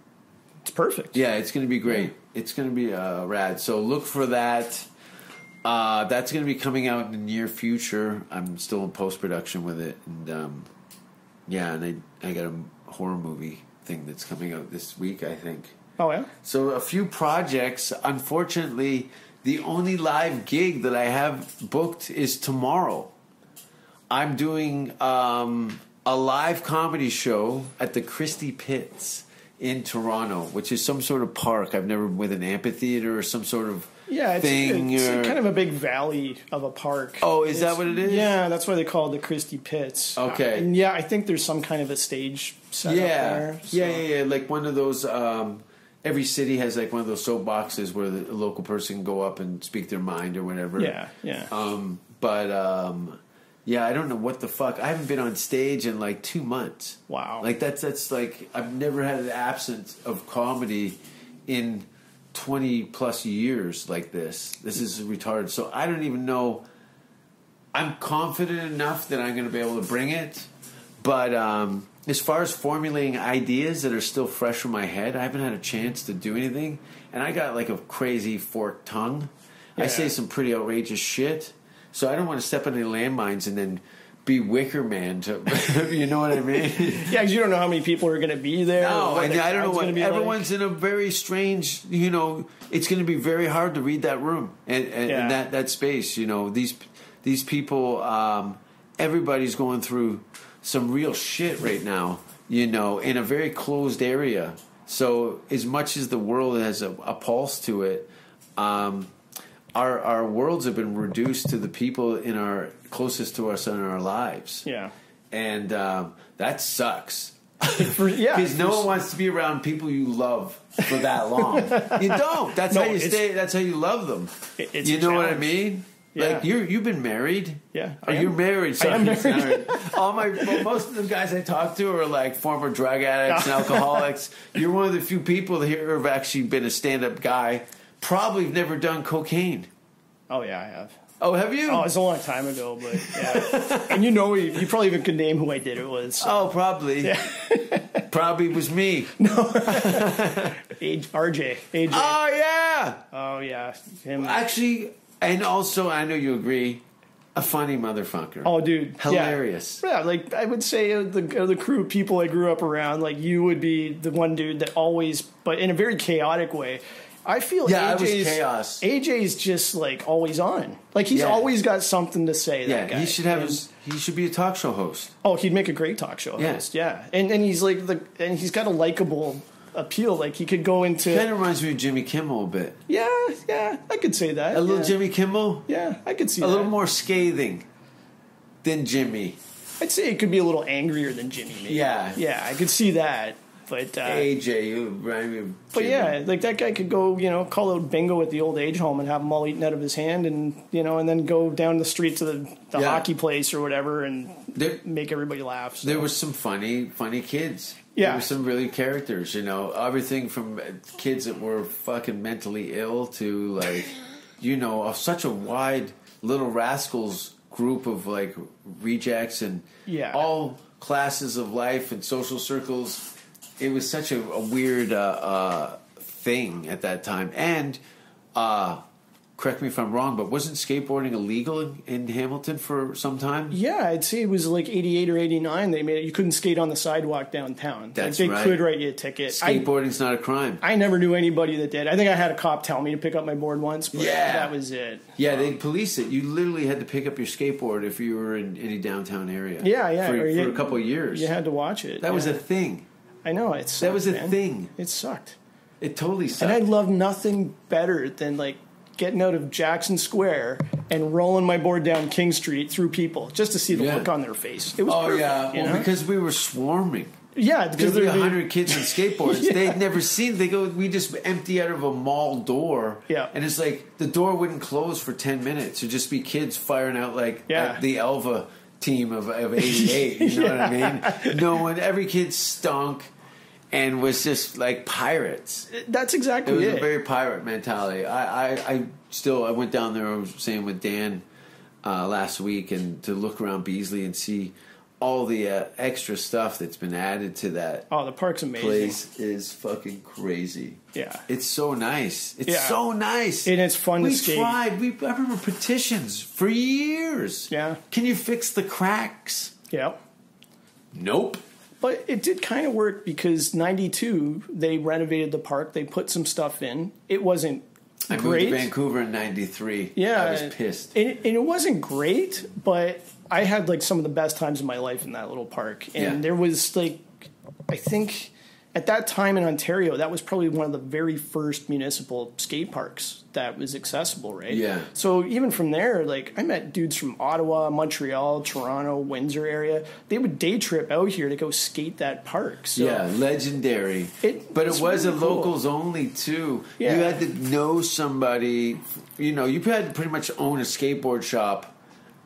It's perfect. Yeah, it's going to be great. It's going to be uh, rad. So look for that. Uh, that's going to be coming out in the near future. I'm still in post production with it, and um, yeah, and I I got a horror movie thing that's coming out this week. I think. Oh yeah. So a few projects. Unfortunately, the only live gig that I have booked is tomorrow. I'm doing um, a live comedy show at the Christie Pits in Toronto, which is some sort of park. I've never been with an amphitheater or some sort of Yeah, it's, thing. it's or- kind of a big valley of a park. Oh, is that what it is? Yeah, that's why they call it the Christie Pits. Okay. Uh, and yeah, I think there's some kind of a stage set yeah, there. so- yeah, yeah, yeah. Like one of those. Um, every city has like one of those soapboxes where the local person can go up and speak their mind or whatever. Yeah, yeah. Um, but um, yeah, I don't know what the fuck. I haven't been on stage in like two months. Wow. Like that's that's like I've never had an absence of comedy in twenty plus years like this. This is retarded. So I don't even know. I'm confident enough that I'm going to be able to bring it, but um, as far as formulating ideas that are still fresh from my head, I haven't had a chance to do anything. And I got like a crazy forked tongue. I say some pretty outrageous shit, so I don't want to step on any landmines and then be Wicker Man. To you know what I mean? yeah, because you don't know how many people are going to be there. No, and I don't know what gonna like. everyone's in a very strange. You know, it's going to be very hard to read that room and, and, Yeah. and that that space. You know, these these people. Um, everybody's going through some real shit right now. You know, in a very closed area. So as much as the world has a, a pulse to it, um, our our worlds have been reduced to the people in our closest to us in our lives. Yeah. and um, that sucks. For, yeah. Because no one wants to be around people you love for that long. you don't. That's No, how you stay. That's how you love them. It- it's you know what I mean? Yeah. Like you're you've been married. Yeah, Or you're married. I am married. sorry. All my well, most of the guys I talk to are like former drug addicts and alcoholics. You're one of the few people here who have actually been a stand-up guy. Probably have never done cocaine. Oh yeah, I have. Oh, have you? Oh, it's a long time ago, but yeah. and you know, you, you probably even could name who I did it was. Oh, probably. probably was me. Age, RJ. AJ. Oh yeah. oh yeah, him. Actually, and also, I know you agree, a funny motherfucker. oh, dude, yeah. hilarious. Yeah, like I would say, uh, the uh, the crew of people I grew up around, like you would be the one dude that always, but in a very chaotic way. I feel Yeah, it was AJ's, chaos. AJ's just like always on. Like he's Yeah. always got something to say. Yeah, that guy. he should have And- his. He should be a talk show host. Oh, he'd make a great talk show Yeah. host. Yeah, and and he's like the and he's got a likable appeal. Like he could go into Kind of reminds me of Jimmy Kimmel a bit. yeah, yeah. I could say that. A little yeah. Jimmy Kimmel, Yeah, I could see a that. little more scathing than Jimmy. I'd say it could be a little angrier than Jimmy. Maybe. Yeah. yeah, I could see that. But uh, AJ, you remind me of. But yeah, like that guy could go, you know, call out bingo at the old age home and have them all eaten out of his hand, and you know, and then go down the street to the, the Yeah. hockey place or whatever, and There- make everybody laugh. So. There was some funny, funny kids. Yeah. There were some really characters, you know, everything from kids that were fucking mentally ill to like, you know, of such a wide little rascals group of like rejects and Yeah. all classes of life and social circles. It was such a, a weird uh, uh, thing at that time. And uh, correct me if I'm wrong, but wasn't skateboarding illegal in, in Hamilton for some time? yeah, I'd say it was like '88 or '89. They made it. You couldn't skate on the sidewalk downtown. That's like they right. could write you a ticket. I, Skateboarding's not a crime. I never knew anybody that did. I think I had a cop tell me to pick up my board once, but Yeah. that was it. Yeah, they police it. You literally had to pick up your skateboard if you were in any downtown area. Yeah, yeah, For, for you- a couple of years. You had to watch it. that was a thing. I know it's that was a thing. It sucked. It totally sucked. And. I love nothing better than like getting out of Jackson Square and rolling my board down King Street through people just to see the Yeah. look on their face. It was oh perfect, yeah, well, know? because we were swarming. yeah, Because because there they're were hundred kids on skateboards. Yeah. They'd never seen. They go. We just empty out of a mall door. Yeah. and it's like the door wouldn't close for ten minutes. It'd just be kids firing out like Yeah. at the Elva team of, of '88. You know what I mean? No one. Every kid stunk and was just like pirates. That's exactly It was it. a very pirate mentality. I, I, I still I went down there. I was saying with Dan uh, last week, and to look around Beasley and see all the uh, extra stuff that's been added to that oh, the park's amazing. place is fucking crazy. Yeah. It's so nice. It's Yeah. so nice, And it's fun to we tried. We I remember petitions for years. Yeah. Can you fix the cracks? Yeah. Nope. But it did kind of work because 92, they renovated the park. They put some stuff in. It wasn't I great. moved to Vancouver in '93. Yeah. I was pissed. And, and it wasn't great, but I had like some of the best times of my life in that little park. And Yeah. there was like, I think at that time in Ontario, that was probably one of the very first municipal skate parks that was accessible, right? Yeah. So even from there, like I met dudes from Ottawa, Montreal, Toronto, Windsor area. They would day trip out here to go skate that park. So yeah, legendary. It- but it was really a cool. locals only too. Yeah. You had to know somebody. You know, you had to pretty much own a skateboard shop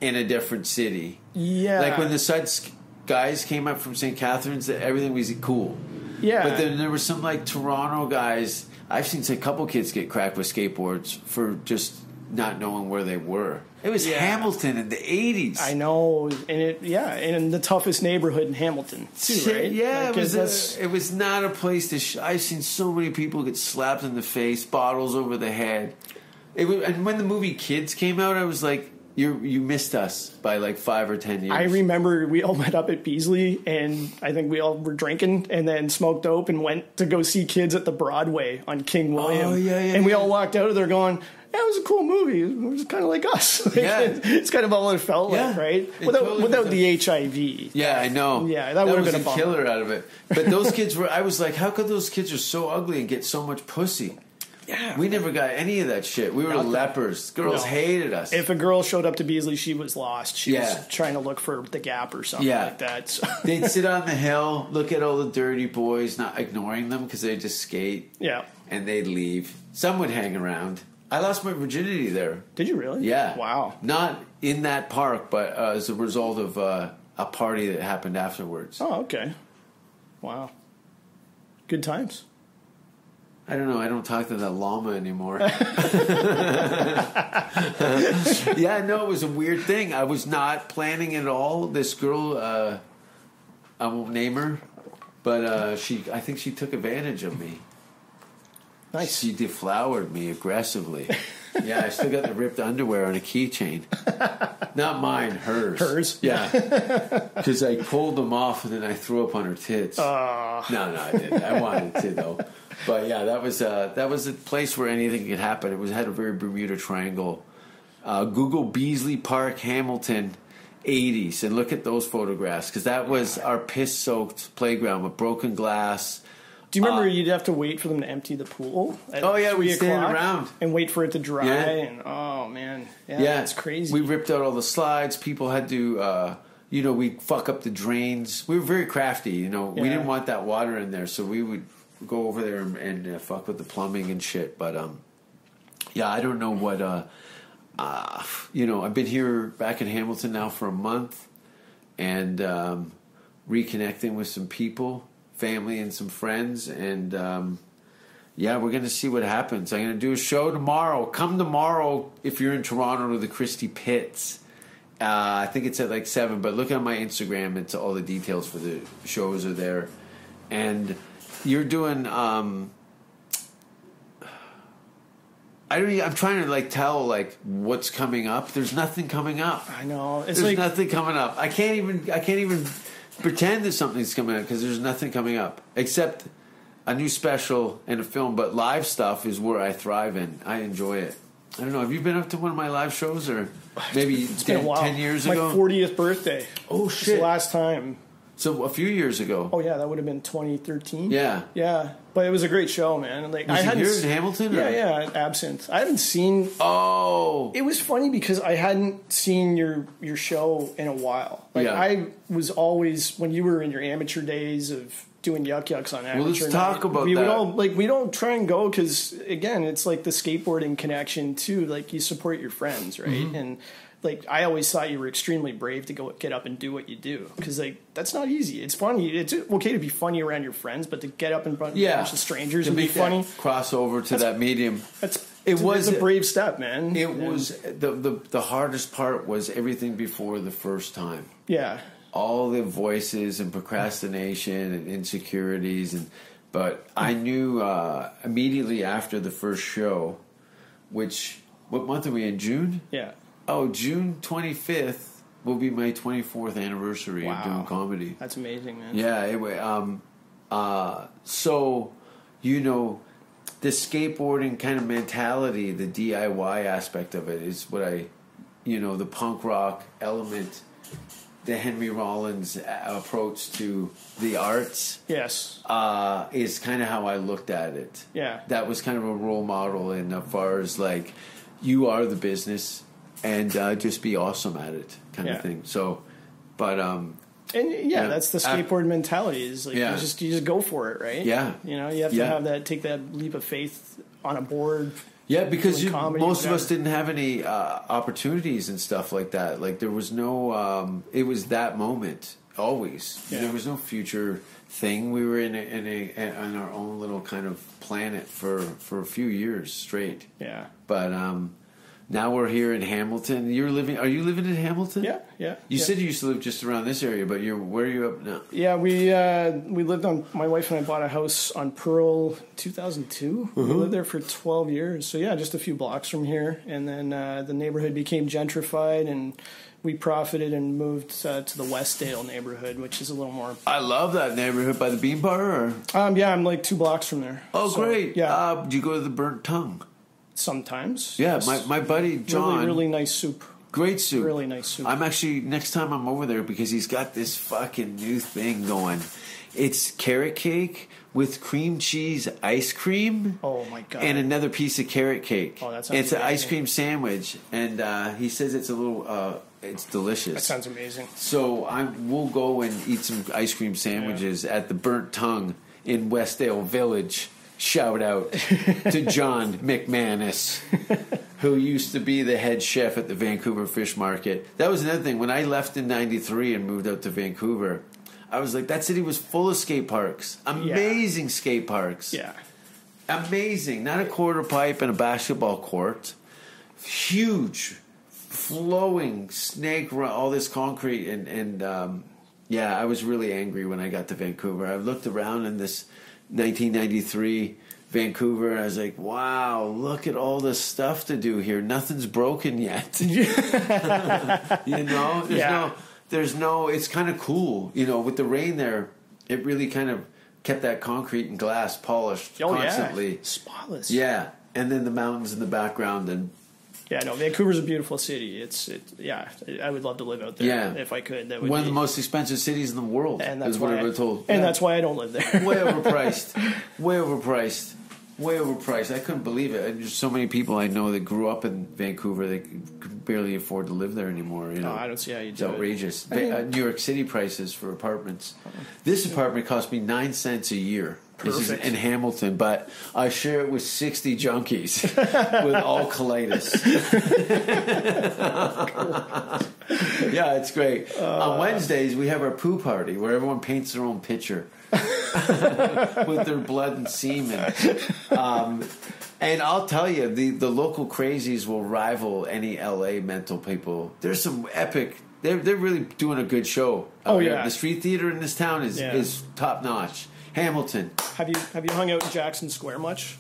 in a different city. yeah, Like when the Suds guys came up from St. Catharines, everything was cool. yeah, But then there were some like Toronto guys. I've seen a couple kids get cracked with skateboards for just not knowing where they were. It was Yeah. Hamilton in the eighties. I know, and it yeah, and in the toughest neighborhood in Hamilton too, right? Yeah, Like, it was. A, it was not a place to. Sh- I've seen so many people get slapped in the face, bottles over the head. It was, and when the movie Kids came out, I was like, "You you missed us by like five or ten years." I remember we all met up at Beasley, and I think we all were drinking, and then smoked dope, and went to go see Kids at the Broadway on King oh, William. Oh, yeah, yeah, And we yeah. all walked out of there going, "Yeah, it was a cool movie. It was kind of like us. Like, Yeah. it's kind of all it felt like, Yeah. right? It Without totally without the HIV. Yeah, I know. Yeah, that would've been a a bummer. killer out of it. But those kids were. I was like, how could those kids are so ugly and get so much pussy? Yeah, We never got any of that shit. We were Nothing. lepers. Girls No. hated us. If a girl showed up to Beasley, she was lost. She Yeah. was trying to look for the Gap or something Yeah. like that. So. They'd sit on the hill, look at all the dirty boys, not ignoring them because they just skate, yeah. and they'd leave. Some would hang around. I lost my virginity there. Did you really? Yeah. Wow. Not in that park, but uh, as a result of uh, a party that happened afterwards. Oh, okay. Wow. Good times. I don't know. I don't talk to that llama anymore. yeah, no, it was a weird thing. I was not planning at all. This girl, uh, I won't name her, but uh, she, I think she took advantage of me. Nice. She deflowered me aggressively. Yeah, I still got the ripped underwear on a keychain. Not mine, hers. Hers? Yeah. Because I pulled them off and then I threw up on her tits. Uh, No, no, I didn't. I wanted to though. But yeah, that was uh, that was a place where anything could happen. It was had a very Bermuda Triangle. Uh, Google Beasley Park, Hamilton, '80s, and look at those photographs because that was our piss-soaked playground with broken glass. do you remember you'd have to wait for them to empty the pool? Uh, Oh, yeah, we'd 3 stand around. and wait for it to dry. Yeah. And oh man, yeah, Yeah, it's crazy. We ripped out all the slides. People had to, uh, you know, we fuck up the drains. We were very crafty. You know, we didn't want that water in there, so we would go over there and, and uh, fuck with the plumbing and shit. But um, yeah, I don't know what. Uh, uh, you know, I've been here back in Hamilton now for a month, and um, reconnecting with some people, family, and some friends, and. Um, yeah, we're going to see what happens. I'm to do a show tomorrow. Come tomorrow if you're in Toronto to the Christie Pits. Uh, I think it's at like seven, but look on my Instagram. It's all the details for the shows are there, and you're doing. Um, I don't. I'm trying to like tell like what's coming up. There's nothing coming up. I know. It's There's like nothing coming up. I can't even. I can't even pretend that something's coming up because there's nothing coming up except a new special and a film. But live stuff is where I thrive in. I enjoy it. I don't know. Have you been up to one of my live shows or maybe it's been a 10, while. 10 years My ago? 40th birthday. Oh, shit. The last time. So a few years ago. Oh yeah, that would have been 2013. Yeah. Yeah, but it was a great show, man. Like Was I hadn't here in Hamilton? Yeah, or- yeah, Absinthe. I haven't seen. Oh. It was funny because I hadn't seen your your show in a while. Like Yeah. I was always when you were in your amateur days of doing Yuk Yuk's on amateur. Well, let's night, talk about we would that. all like we don't try and go because again it's like the skateboarding connection too. Like you support your friends, right? Mm-hmm. And like I always thought you were extremely brave to go get up and do what you do because like that's not easy. It's funny. It's okay to be funny around your friends, but to get up in front Yeah. bunch of strangers to and be funny. that crossover to that medium. That's It was- a brave step, man. It And- was the, the the hardest part was everything before the first time. yeah. all the voices and procrastination and insecurities and but I knew uh, immediately after the first show, which what month are we in? June? Yeah. Oh, June twenty fifth will be my twenty fourth anniversary Wow. of doing comedy. That's amazing, man. Yeah, anyway, um, uh, so you know, the skateboarding kind of mentality, the DIY aspect of it is what I, you know, the punk rock element, the Henry Rollins approach to the arts Yes. uh, is kind of how I looked at it. Yeah. that was kind of a role model in as far as like you are the business and uh, just be awesome at it kind Yeah. of thing. So, but um, And yeah, Yeah. that's the I- skateboard mentality. Is like Yeah. you just you just go for it, right? Yeah. You know, you have to Yeah. have that take that leap of faith on a board. Yeah, because you, most of us didn't have any uh, opportunities and stuff like that. Like there was no, um, it was that moment always. There was no future thing. We were in a, in a in our own little kind of planet for for a few years straight. Yeah. But um, now we're here in Hamilton. You're living. Are you living in Hamilton? Yeah. Yeah. You yeah. said you used to live just around this area, but you're where are you up now? Yeah, we uh, we lived on. My wife and I bought a house on Pearl, 2002. We Mm-hmm. lived there for 12 years. So yeah, just a few blocks from here, and then uh, the neighborhood became gentrified, and we profited and moved uh, to the Westdale neighborhood, which is a little more. I love that neighborhood by the Bean Bar. Or Um, yeah, I'm like two blocks from there. oh, So, great. Yeah, Uh, do you go to the Burnt Tongue? Sometimes. Yeah, yes. my, my buddy John. Really, really nice soup. Great soup. Really nice soup. I'm actually next time I'm over there because he's got this fucking new thing going. It's carrot cake with cream cheese ice cream. Oh, my God. And another piece of carrot cake. Oh, that sounds It's an ice cream sandwich, and uh, he says it's a little. Uh, it's delicious. That sounds amazing. So I we'll go and eat some ice cream sandwiches at the Burnt Tongue in Westdale Village. Shout out to John McManus, who used to be the head chef at the Vancouver Fish Market. That was another thing. When I left in '93 and moved out to Vancouver, I was like, that city was full of skate parks, amazing skate parks Yeah. amazing. Not a quarter pipe and a basketball court. Huge, flowing snake run, all this concrete and and um, yeah, I was really angry when I got to Vancouver. I looked around and this 1993 Vancouver, I was like, "Wow, look at all this stuff to do here. Nothing's broken yet." you know, there's Yeah. no, there's no. It's kind of cool, you know, with the rain there. It really kind of kept that concrete and glass polished Oh constantly. yeah, spotless. Yeah, and then the mountains in the background, and yeah. No, Vancouver's a beautiful city. It's it. Yeah, I would love to live out there. Yeah. if I could. That would one of be, the most expensive cities in the world. And that's is what why. I've been told. And Yeah. that's why I don't live there. way overpriced. way overpriced. Way overpriced. I couldn't believe it. And There's so many people I know that grew up in Vancouver that could barely afford to live there anymore. You know, No, I don't see how you it's do it. outrageous. I mean- uh, New York City prices for apartments. This apartment cost me nine cents a year. This is Perfect. in Hamilton, but I share it with sixty junkies with all colitis. yeah, it's great. Uh, On Wednesdays, we have our poo party where everyone paints their own picture with their blood and semen. Um, and I'll tell you, the, the local crazies will rival any LA mental people. There's some epic. They're they're really doing a good show. Oh, here. yeah. the street theater in this town is Yeah. is top notch. Hamilton. have you have you hung out in Jackson Square much?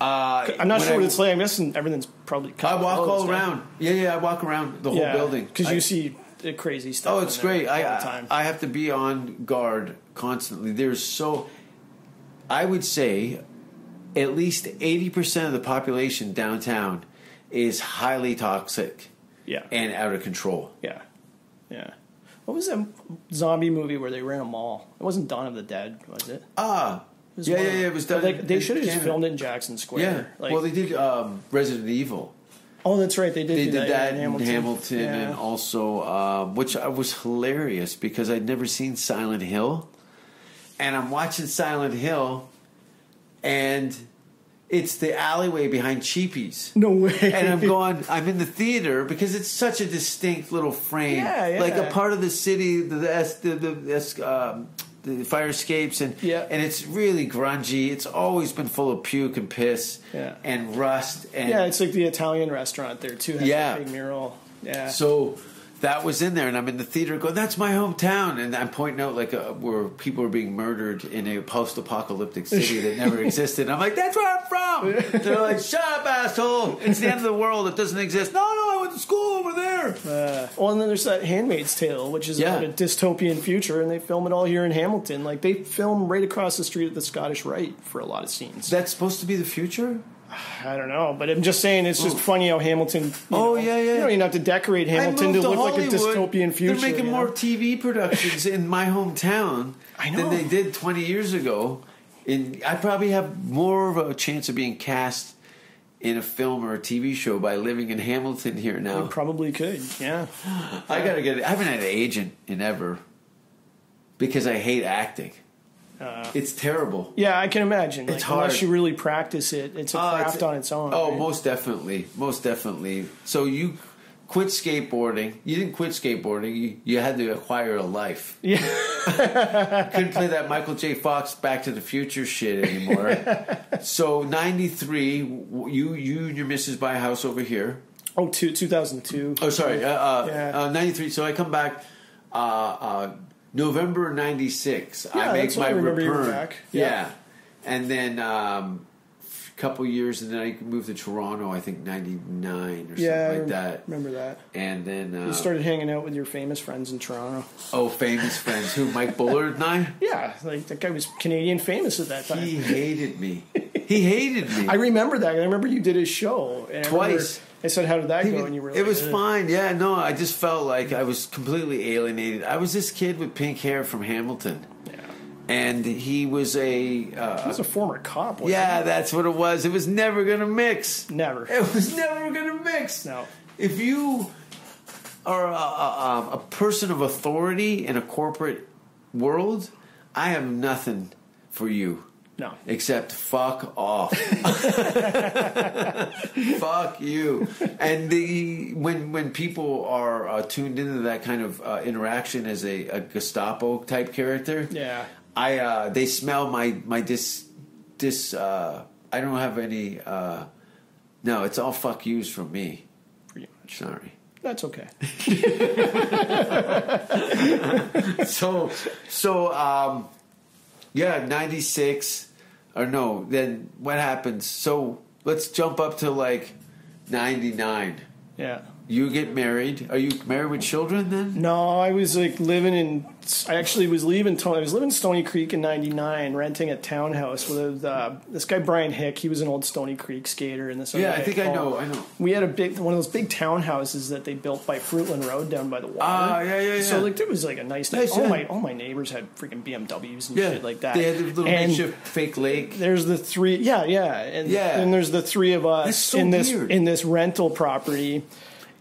Uh, I'm not sure I, what it's like. I'm guessing everything's probably. I walk all around. Yeah, yeah, I walk around the whole Yeah, building because you see crazy stuff. Oh, it's great. I the time. I have to be on guard constantly. There's so I would say at least 80% of the population downtown is highly toxic yeah, and out of control. yeah, yeah. What was that zombie movie where they ran a mall? It wasn't Dawn of the Dead, was it? Ah. It was Yeah, yeah, yeah, it was done Like, they should have just filmed it in Jackson Square. Yeah. Like, well, they did um, Resident Evil. Oh, that's right. They did. They did that in in Hamilton, Hamilton, Yeah. and also, um, which I was hilarious because I'd never seen Silent Hill, and I'm watching Silent Hill, and it's the alleyway behind Cheapies. no way. and I'm going. I'm in the theater because it's such a distinct little frame, Yeah, yeah. like a part of the city, the the the, the, um, the fire escapes, and Yeah. and it's really grungy. It's always been full of puke and piss, Yeah. and rust, and yeah, it's like the Italian restaurant there too. Has Yeah. a big mural. Yeah. so that was in there, and I'm in the theater going, "That's my hometown," and I'm pointing out like uh where people are being murdered in a post-apocalyptic city that never existed. And I'm like, "That's where I'm from." They're like, "Shut up, asshole! It's the end of the world. It doesn't exist." No, no, I went to school over there. Uh, well, and then there's that Handmaid's Tale, which is Yeah. about a dystopian future, and they film it all here in Hamilton. Like they film right across the street at the Scottish Rite for a lot of scenes. That's supposed to be the future. I don't know, but I'm just saying it's just funny how Hamilton. you Oh, know, yeah, yeah. You don't even have to decorate Hamilton to moved look like a dystopian future. They're making you more? TV productions in my hometown I than they did 20 years ago. And I probably have more of a chance of being cast in a film or a TV show by living in Hamilton here now. You probably could. Yeah. I gotta get. It. I haven't had an agent in ever because I hate acting. It's terrible. Yeah, I can imagine. Like, It's hard. unless you really practice it. It's a Oh, craft it's- on its own. Oh, right? most definitely, most definitely. So you quit skateboarding. You didn't quit skateboarding. You, you had to acquire a life. Yeah. Couldn't play that Michael J. Fox Back to the Future shit anymore. so '93, you you and your missus buy a house over here. Oh, two, 2002. Oh, sorry, uh, uh, Yeah. uh, '93. So I come back. Uh, uh, November '96, Yeah, I make my I return. back. Yeah. Yeah. and then um, a couple years, and then I moved to Toronto. I think '99 or something Yeah, I like that. Remember that? And then uh, You started hanging out with your famous friends in Toronto. oh, famous friends who Mike Bullard and I. Yeah, like that guy was Canadian famous at that time. He hated me. He hated me. I remember that. I remember you did his show. And I remember Twice. I said, "How did that He go?" And you were. it like, was "Ugh." fine. Yeah, no, I just felt like I was completely alienated. I was this kid with pink hair from Hamilton, Yeah. and he was a. He Uh, was a former cop. wasn't yeah, he? that's what it was. It was never gonna mix. never. It was never gonna mix. No. If you are a, a, a person of authority in a corporate world, I have nothing for you. No. except fuck off. fuck you. And the when when people are uh, tuned into that kind of uh, interaction as a, a Gestapo type character, Yeah. I uh, they smell my my dis dis. Uh, I don't have any. Uh, no, it's all fuck yous from me. Pretty much. Sorry. That's okay. so so um yeah 96 or no, then what happens? So let's jump up to like ninety nine. Yeah. You get married. Are you married with children then? No, I was like living in. I actually was leaving. Tony- I was living in Stoney Creek in '99, renting a townhouse with uh, this guy Brian Hick. He was an old Stoney Creek skater, and this. Yeah, I think I know. I know. We had a big one of those big townhouses that they built by Fruitland Road down by the water. Ah, yeah, yeah, So yeah. like there was like a nice. Nice, all yeah. my all my neighbors had freaking BMWs and Yeah, shit like that. They had the little And makeshift fake lake. There's the three. Yeah, yeah, and Yeah. and there's the three of us so in this weird. in this rental property.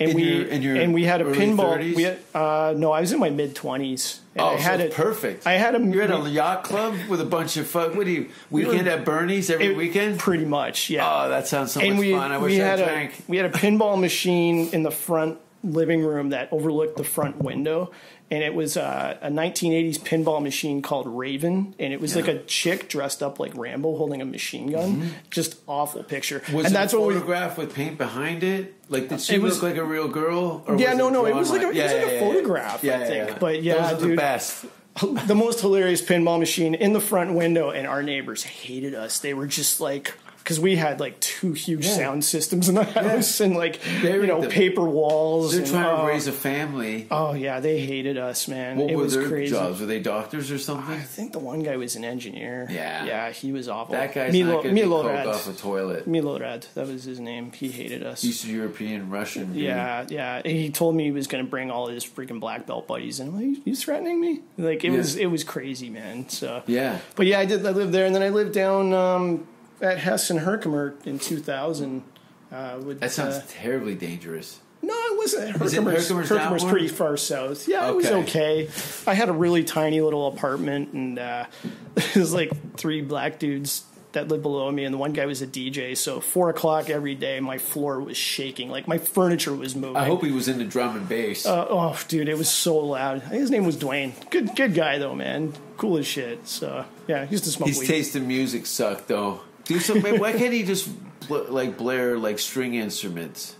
And In we your- in your and we had a pinball. 30s? We had, uh, no, I was in my mid twenties. Oh, I had so it perfect. I had a You're at a yacht club with a bunch of fuck. What do you weekend were- at Bernie's every it- weekend? pretty much. Yeah. Oh, that sounds so and much we fun. I we wish I had drank. a we had a pinball machine in the front living room that overlooked the front window. And it was uh, a 1980s pinball machine called Raven, and it was like a chick dressed up like Rambo holding a machine gun. Just awful picture. Mm-hmm. Was and it that's a what we photograph with paint behind it? Like did she was- look like a real girl? Or Yeah, no, no, it was like a- it was like a yeah, yeah. photograph, I Yeah, yeah, think. yeah. But yeah, are the dude. best. the most hilarious pinball machine in the front window, and our neighbors hated us. They were just like, because we had like two huge Yeah. sound systems in the house and like Buried you know them. paper walls. They're and, trying oh, to raise a family. Oh yeah, they hated us, man. What it were was their crazy. jobs? Were they doctors or something? I think the one guy was an engineer. Yeah. yeah, he was awful. That guy's Milo, not going to be Milorad. off a toilet. Milorad, that was his name. He hated us. Eastern European, Russian. dude. Yeah, yeah. He told me he was going to bring all his freaking black belt buddies, and I'm like, "You threatening me?" Like it Yeah. was, it was crazy, man. So Yeah. but yeah, I did. I lived there, and then I lived down um, at Hess and Herkimer in 2000. Uh, with, That sounds uh, terribly dangerous. no, it wasn't. Herkimer's, Herkimer's Herkimer's pretty far south. Yeah, it was Okay. okay. I had a really tiny little apartment, and uh, it was like three black dudes that lived below me, and the one guy was a DJ. So four o'clock every day, my floor was shaking, like my furniture was moving. I hope he was into drum and bass. Uh, oh, dude, it was so loud. His name was Dwayne. Good, good guy though, man. Cool as shit. So yeah, he used to smoke His weed. taste in music sucked though. Do something. why can't he just bl- like blare like string instruments,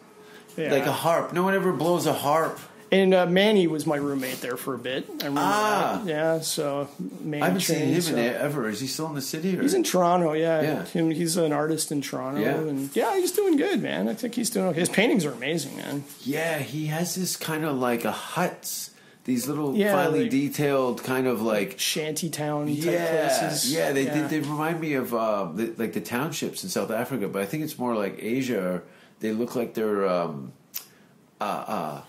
Yeah. like a harp? No one ever blows a harp. And uh, Manny was my roommate there for a bit. I remember Ah. that. Yeah, so Manny I haven't seen him so- in ever. Is he still in the city? Or? He's in Toronto, yeah. Yeah. Him, he's an artist in Toronto, Yeah. and yeah, he's doing good, man. I think he's doing okay. His paintings are amazing, man. yeah, he has this kind of like a huts. These little Yeah, finely like- detailed kind of like Shantytown type yeah, places. yeah. They They, they remind me of uh, the, like the townships in South Africa, but I think it's more like Asia. They look like they're um, uh, uh,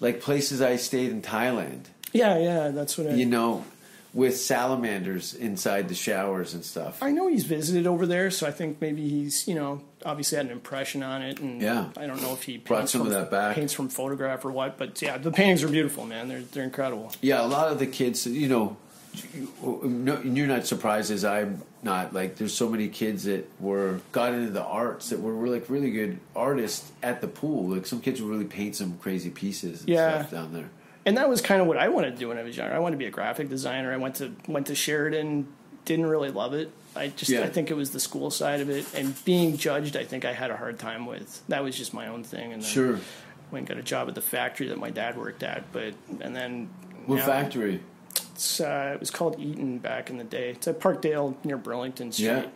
like places I stayed in Thailand. yeah, yeah. That's what I. You know, with salamanders inside the showers and stuff. I know he's visited over there, so I think maybe he's you know obviously had an impression on it, and Yeah. I don't know if he Brought paints some of from, that back. paints from photograph or what, but yeah, the paintings are beautiful, man. They're they're incredible. Yeah, a lot of the kids, you know, you, you're not surprised as I'm not. Like, there's so many kids that were got into the arts that were like really good artists at the pool. Like some kids would really paint some crazy pieces and Yeah. stuff down there. and that was kind of what I wanted to do when I was younger. I wanted to be a graphic designer. I went to went to Sheridan, didn't really love it. I just Yeah. I think it was the school side of it and being judged. I think I had a hard time with. That was just my own thing. And then Sure. went and got a job at the factory that my dad worked at. But and then What factory? It's, uh, it was called Eaton back in the day. It's at Parkdale near Burlington Street. Yeah.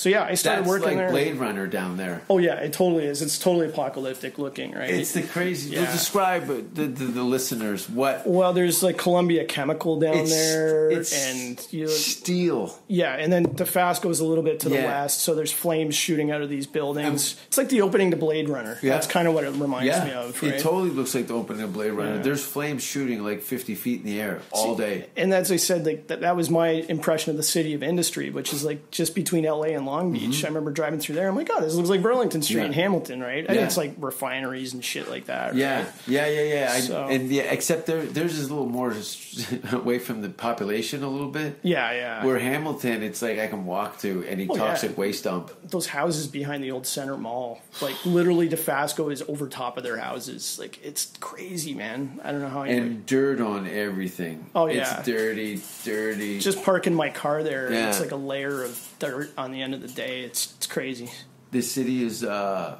So yeah, I started That's working like there. Blade Runner down there. Oh yeah, it totally is. It's totally apocalyptic looking, right? It's the crazy. Yeah. Describe to the, the listeners what well, there's like Columbia Chemical down It's- there, it's and you steel. Yeah, and then Dofasco's a little bit to the Yeah. west, so there's flames shooting out of these buildings. it's like the opening to Blade Runner. Yeah. That's kind of what it reminds Yeah, me of, right? it totally looks like the opening of Blade Runner. Yeah. There's flames shooting like 50 feet in the air all day. and as I said, like that, that was my impression of the city of industry, which is like just between LA and Long Beach. I remember driving through there. I'm like, oh, this looks like Burlington Street Mm-hmm. Yeah. in Hamilton, right? And Yeah. it's like refineries and shit like that. Yeah, right? yeah, yeah, yeah. I, So- and yeah, except there, theirs is a little more away from the population a little bit. yeah, yeah. Where Hamilton, it's like I can walk to any Oh, toxic yeah. waste dump. Those houses behind the old Center Mall, like literally, Dofasco is over top of their houses. Like it's crazy, man. I don't know how. I And dirt on everything. Oh, yeah. It's dirty, dirty. just parking my car there. Yeah. It's like a layer of dirt on the end of the day. It's it's crazy. This city has uh,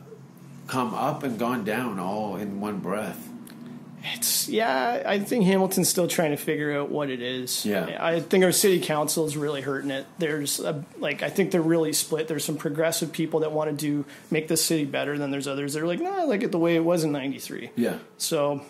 come up and gone down all in one breath. It's yeah. I think Hamilton's still trying to figure out what it is. Yeah. I think our city council is really hurting it. There's a, like I think they're really split. There's some progressive people that want to do make the city better. Then there's others that are like, no, I like it the way it was in '93. Yeah. So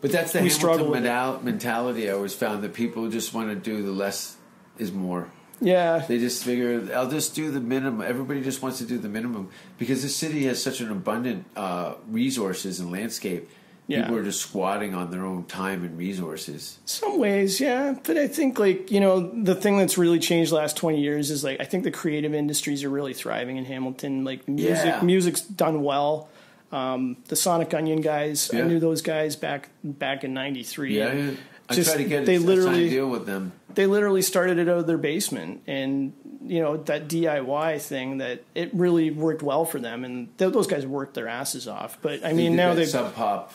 But that's the We Hamilton mentality. I always found that people just want to do the less is more. Yeah, They just figure I'll just do the minimum. Everybody just wants to do the minimum because the city has such an abundant uh, resources and landscape. Yeah. People are just squatting on their own time and resources. Some ways, yeah. But I think like, you know, the thing that's really changed the last 20 years is like I think the creative industries are really thriving in Hamilton. Like music Yeah. music's done well. Um, the Sonic Unyon guys, I knew those guys back back in 93. Yeah, yeah. I Just- try to get they a, a literally- signed deal with them. They literally started it out of their basement and you know, that DIY thing that it really worked well for them and th- those guys worked their asses off. But I mean, did now they sub pop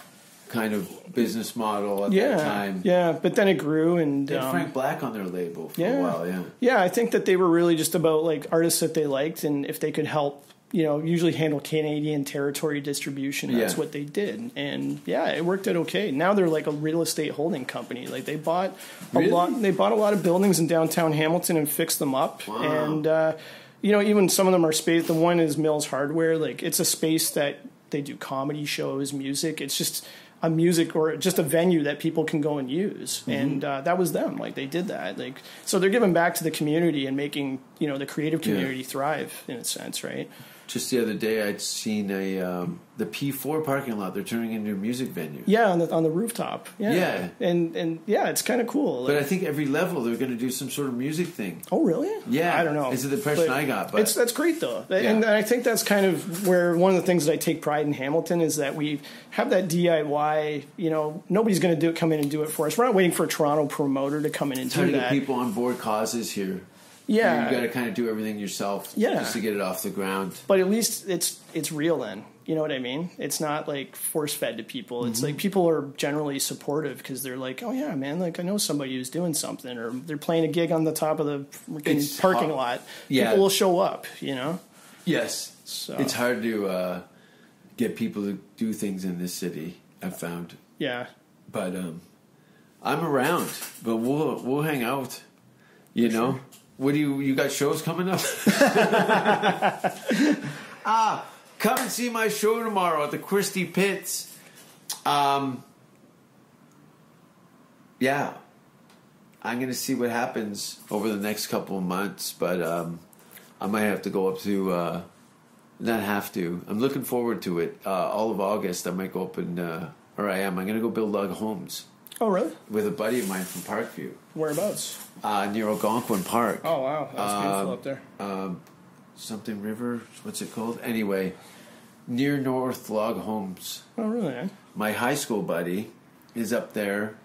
kind of business model at yeah, that time. yeah, but then it grew and They had um, Frank Black on their label for yeah. a while. Yeah. Yeah, I think that they were really just about like artists that they liked, and if they could help, you know, usually handle Canadian territory distribution, that's Yeah. what they did. And yeah, it worked out okay. Now they're like a real estate holding company. Like they bought a Really? lot. They bought a lot of buildings in downtown Hamilton and fixed them up. Wow. And uh, you know, even some of them are space. The one is Mills Hardware. Like it's a space that they do comedy shows, music. It's just a music or just a venue that people can go and use Mm-hmm. and uh, that was them like they did that like so they're giving back to the community and making you know the creative community thrive in a sense right Just the other day, I'd seen a um, the P4 parking lot. They're turning into a music venue. yeah on the on the rooftop yeah, Yeah. and and yeah it's kind of cool But I think every level they're going to do some sort of music thing. oh really Yeah, i don't know it's the impression I got, but- it's that's great though Yeah. and i think that's kind of where one of the things that i take pride in hamilton is that we have that diy you know nobody's going to do it come in and do it for us we're not waiting for a toronto promoter to come in and Trying do that people on board causes here. Yeah you got to kind of do everything yourself. Yeah. just to get it off the ground. but at least it's it's real then you know what i mean it's not like force fed to people it's like people are generally supportive because they're like oh yeah man like i know somebody who's doing something or they're playing a gig on the top of the It's parking lot Yeah. people will show up you know Yes, So- it's hard to uh, get people to do things in this city. I've found, yeah but um, I'm around. But we'll we'll hang out. You know, what do you you got shows coming up? ah, come and see my show tomorrow at the Christie Pits. Um, yeah, I'm gonna see what happens over the next couple of months, but um, I might have to go up to. Uh, not have to. I'm looking forward to it. Uh, all of August, I might go up and, uh, or I am. I'm gonna go build log homes oh really with a buddy of mine from Parkview, whereabouts uh, near Algonquin Park. oh wow that's beautiful Um, up there Um, Something River. What's it called? Anyway, near North Log Homes. oh really eh? My high school buddy is up there,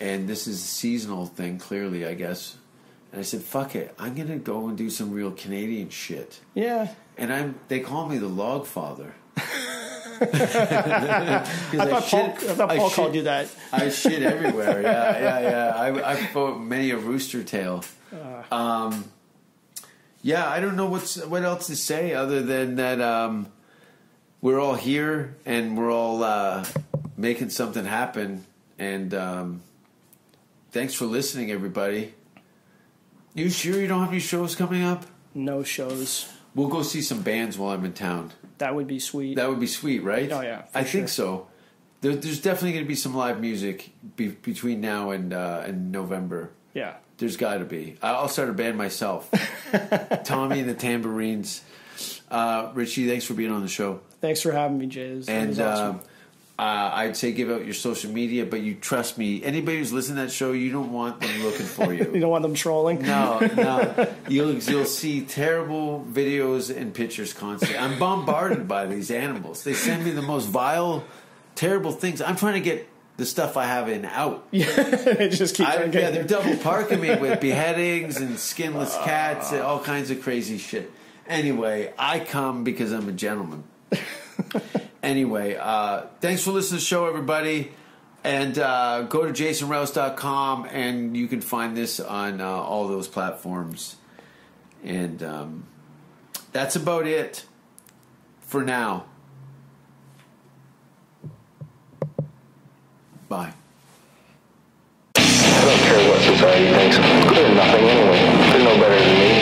and this is a seasonal thing. Clearly, I guess. And I said, "Fuck it, I'm gonna go and do some real Canadian shit." yeah And I'm. They call me the Log Father. I thought Paul, I thought Paul called you that. I shit everywhere. Yeah, yeah, yeah. I, I fought many a rooster tail. Um, yeah, I don't know what's what else to say other than that um, we're all here and we're all uh, making something happen. And um, thanks for listening, everybody. You sure you don't have any shows coming up? No shows. We'll go see some bands while I'm in town. That would be sweet. That would be sweet, right? Oh, yeah, I think so. There, there's definitely going to be some live music be, between now and uh, and November. yeah. There's got to be. I'll start a band myself. Tommy and the Tambourines. Uh, Richie, thanks for being on the show. Thanks for having me, Jay. This And awesome. uh, uh, I'd say give out your social media, but you trust me. Anybody who's listening to that show, you don't want them looking for you you. don't want them trolling. No, no. You'll you'll see terrible videos and pictures constantly. I'm bombarded by these animals. They send me the most vile, terrible things. I'm trying to get the stuff I have in out. Yeah, just keep I, yeah, they're double parking me with beheadings and skinless cats and all kinds of crazy shit. Anyway, I come because I'm a gentleman. Anyway, uh, thanks for listening to the show, everybody. And uh, go to jasonrouse.com and you can find this on uh, all those platforms. And um, that's about it for now. Bye. I don't care what society thinks. They're nothing anyway.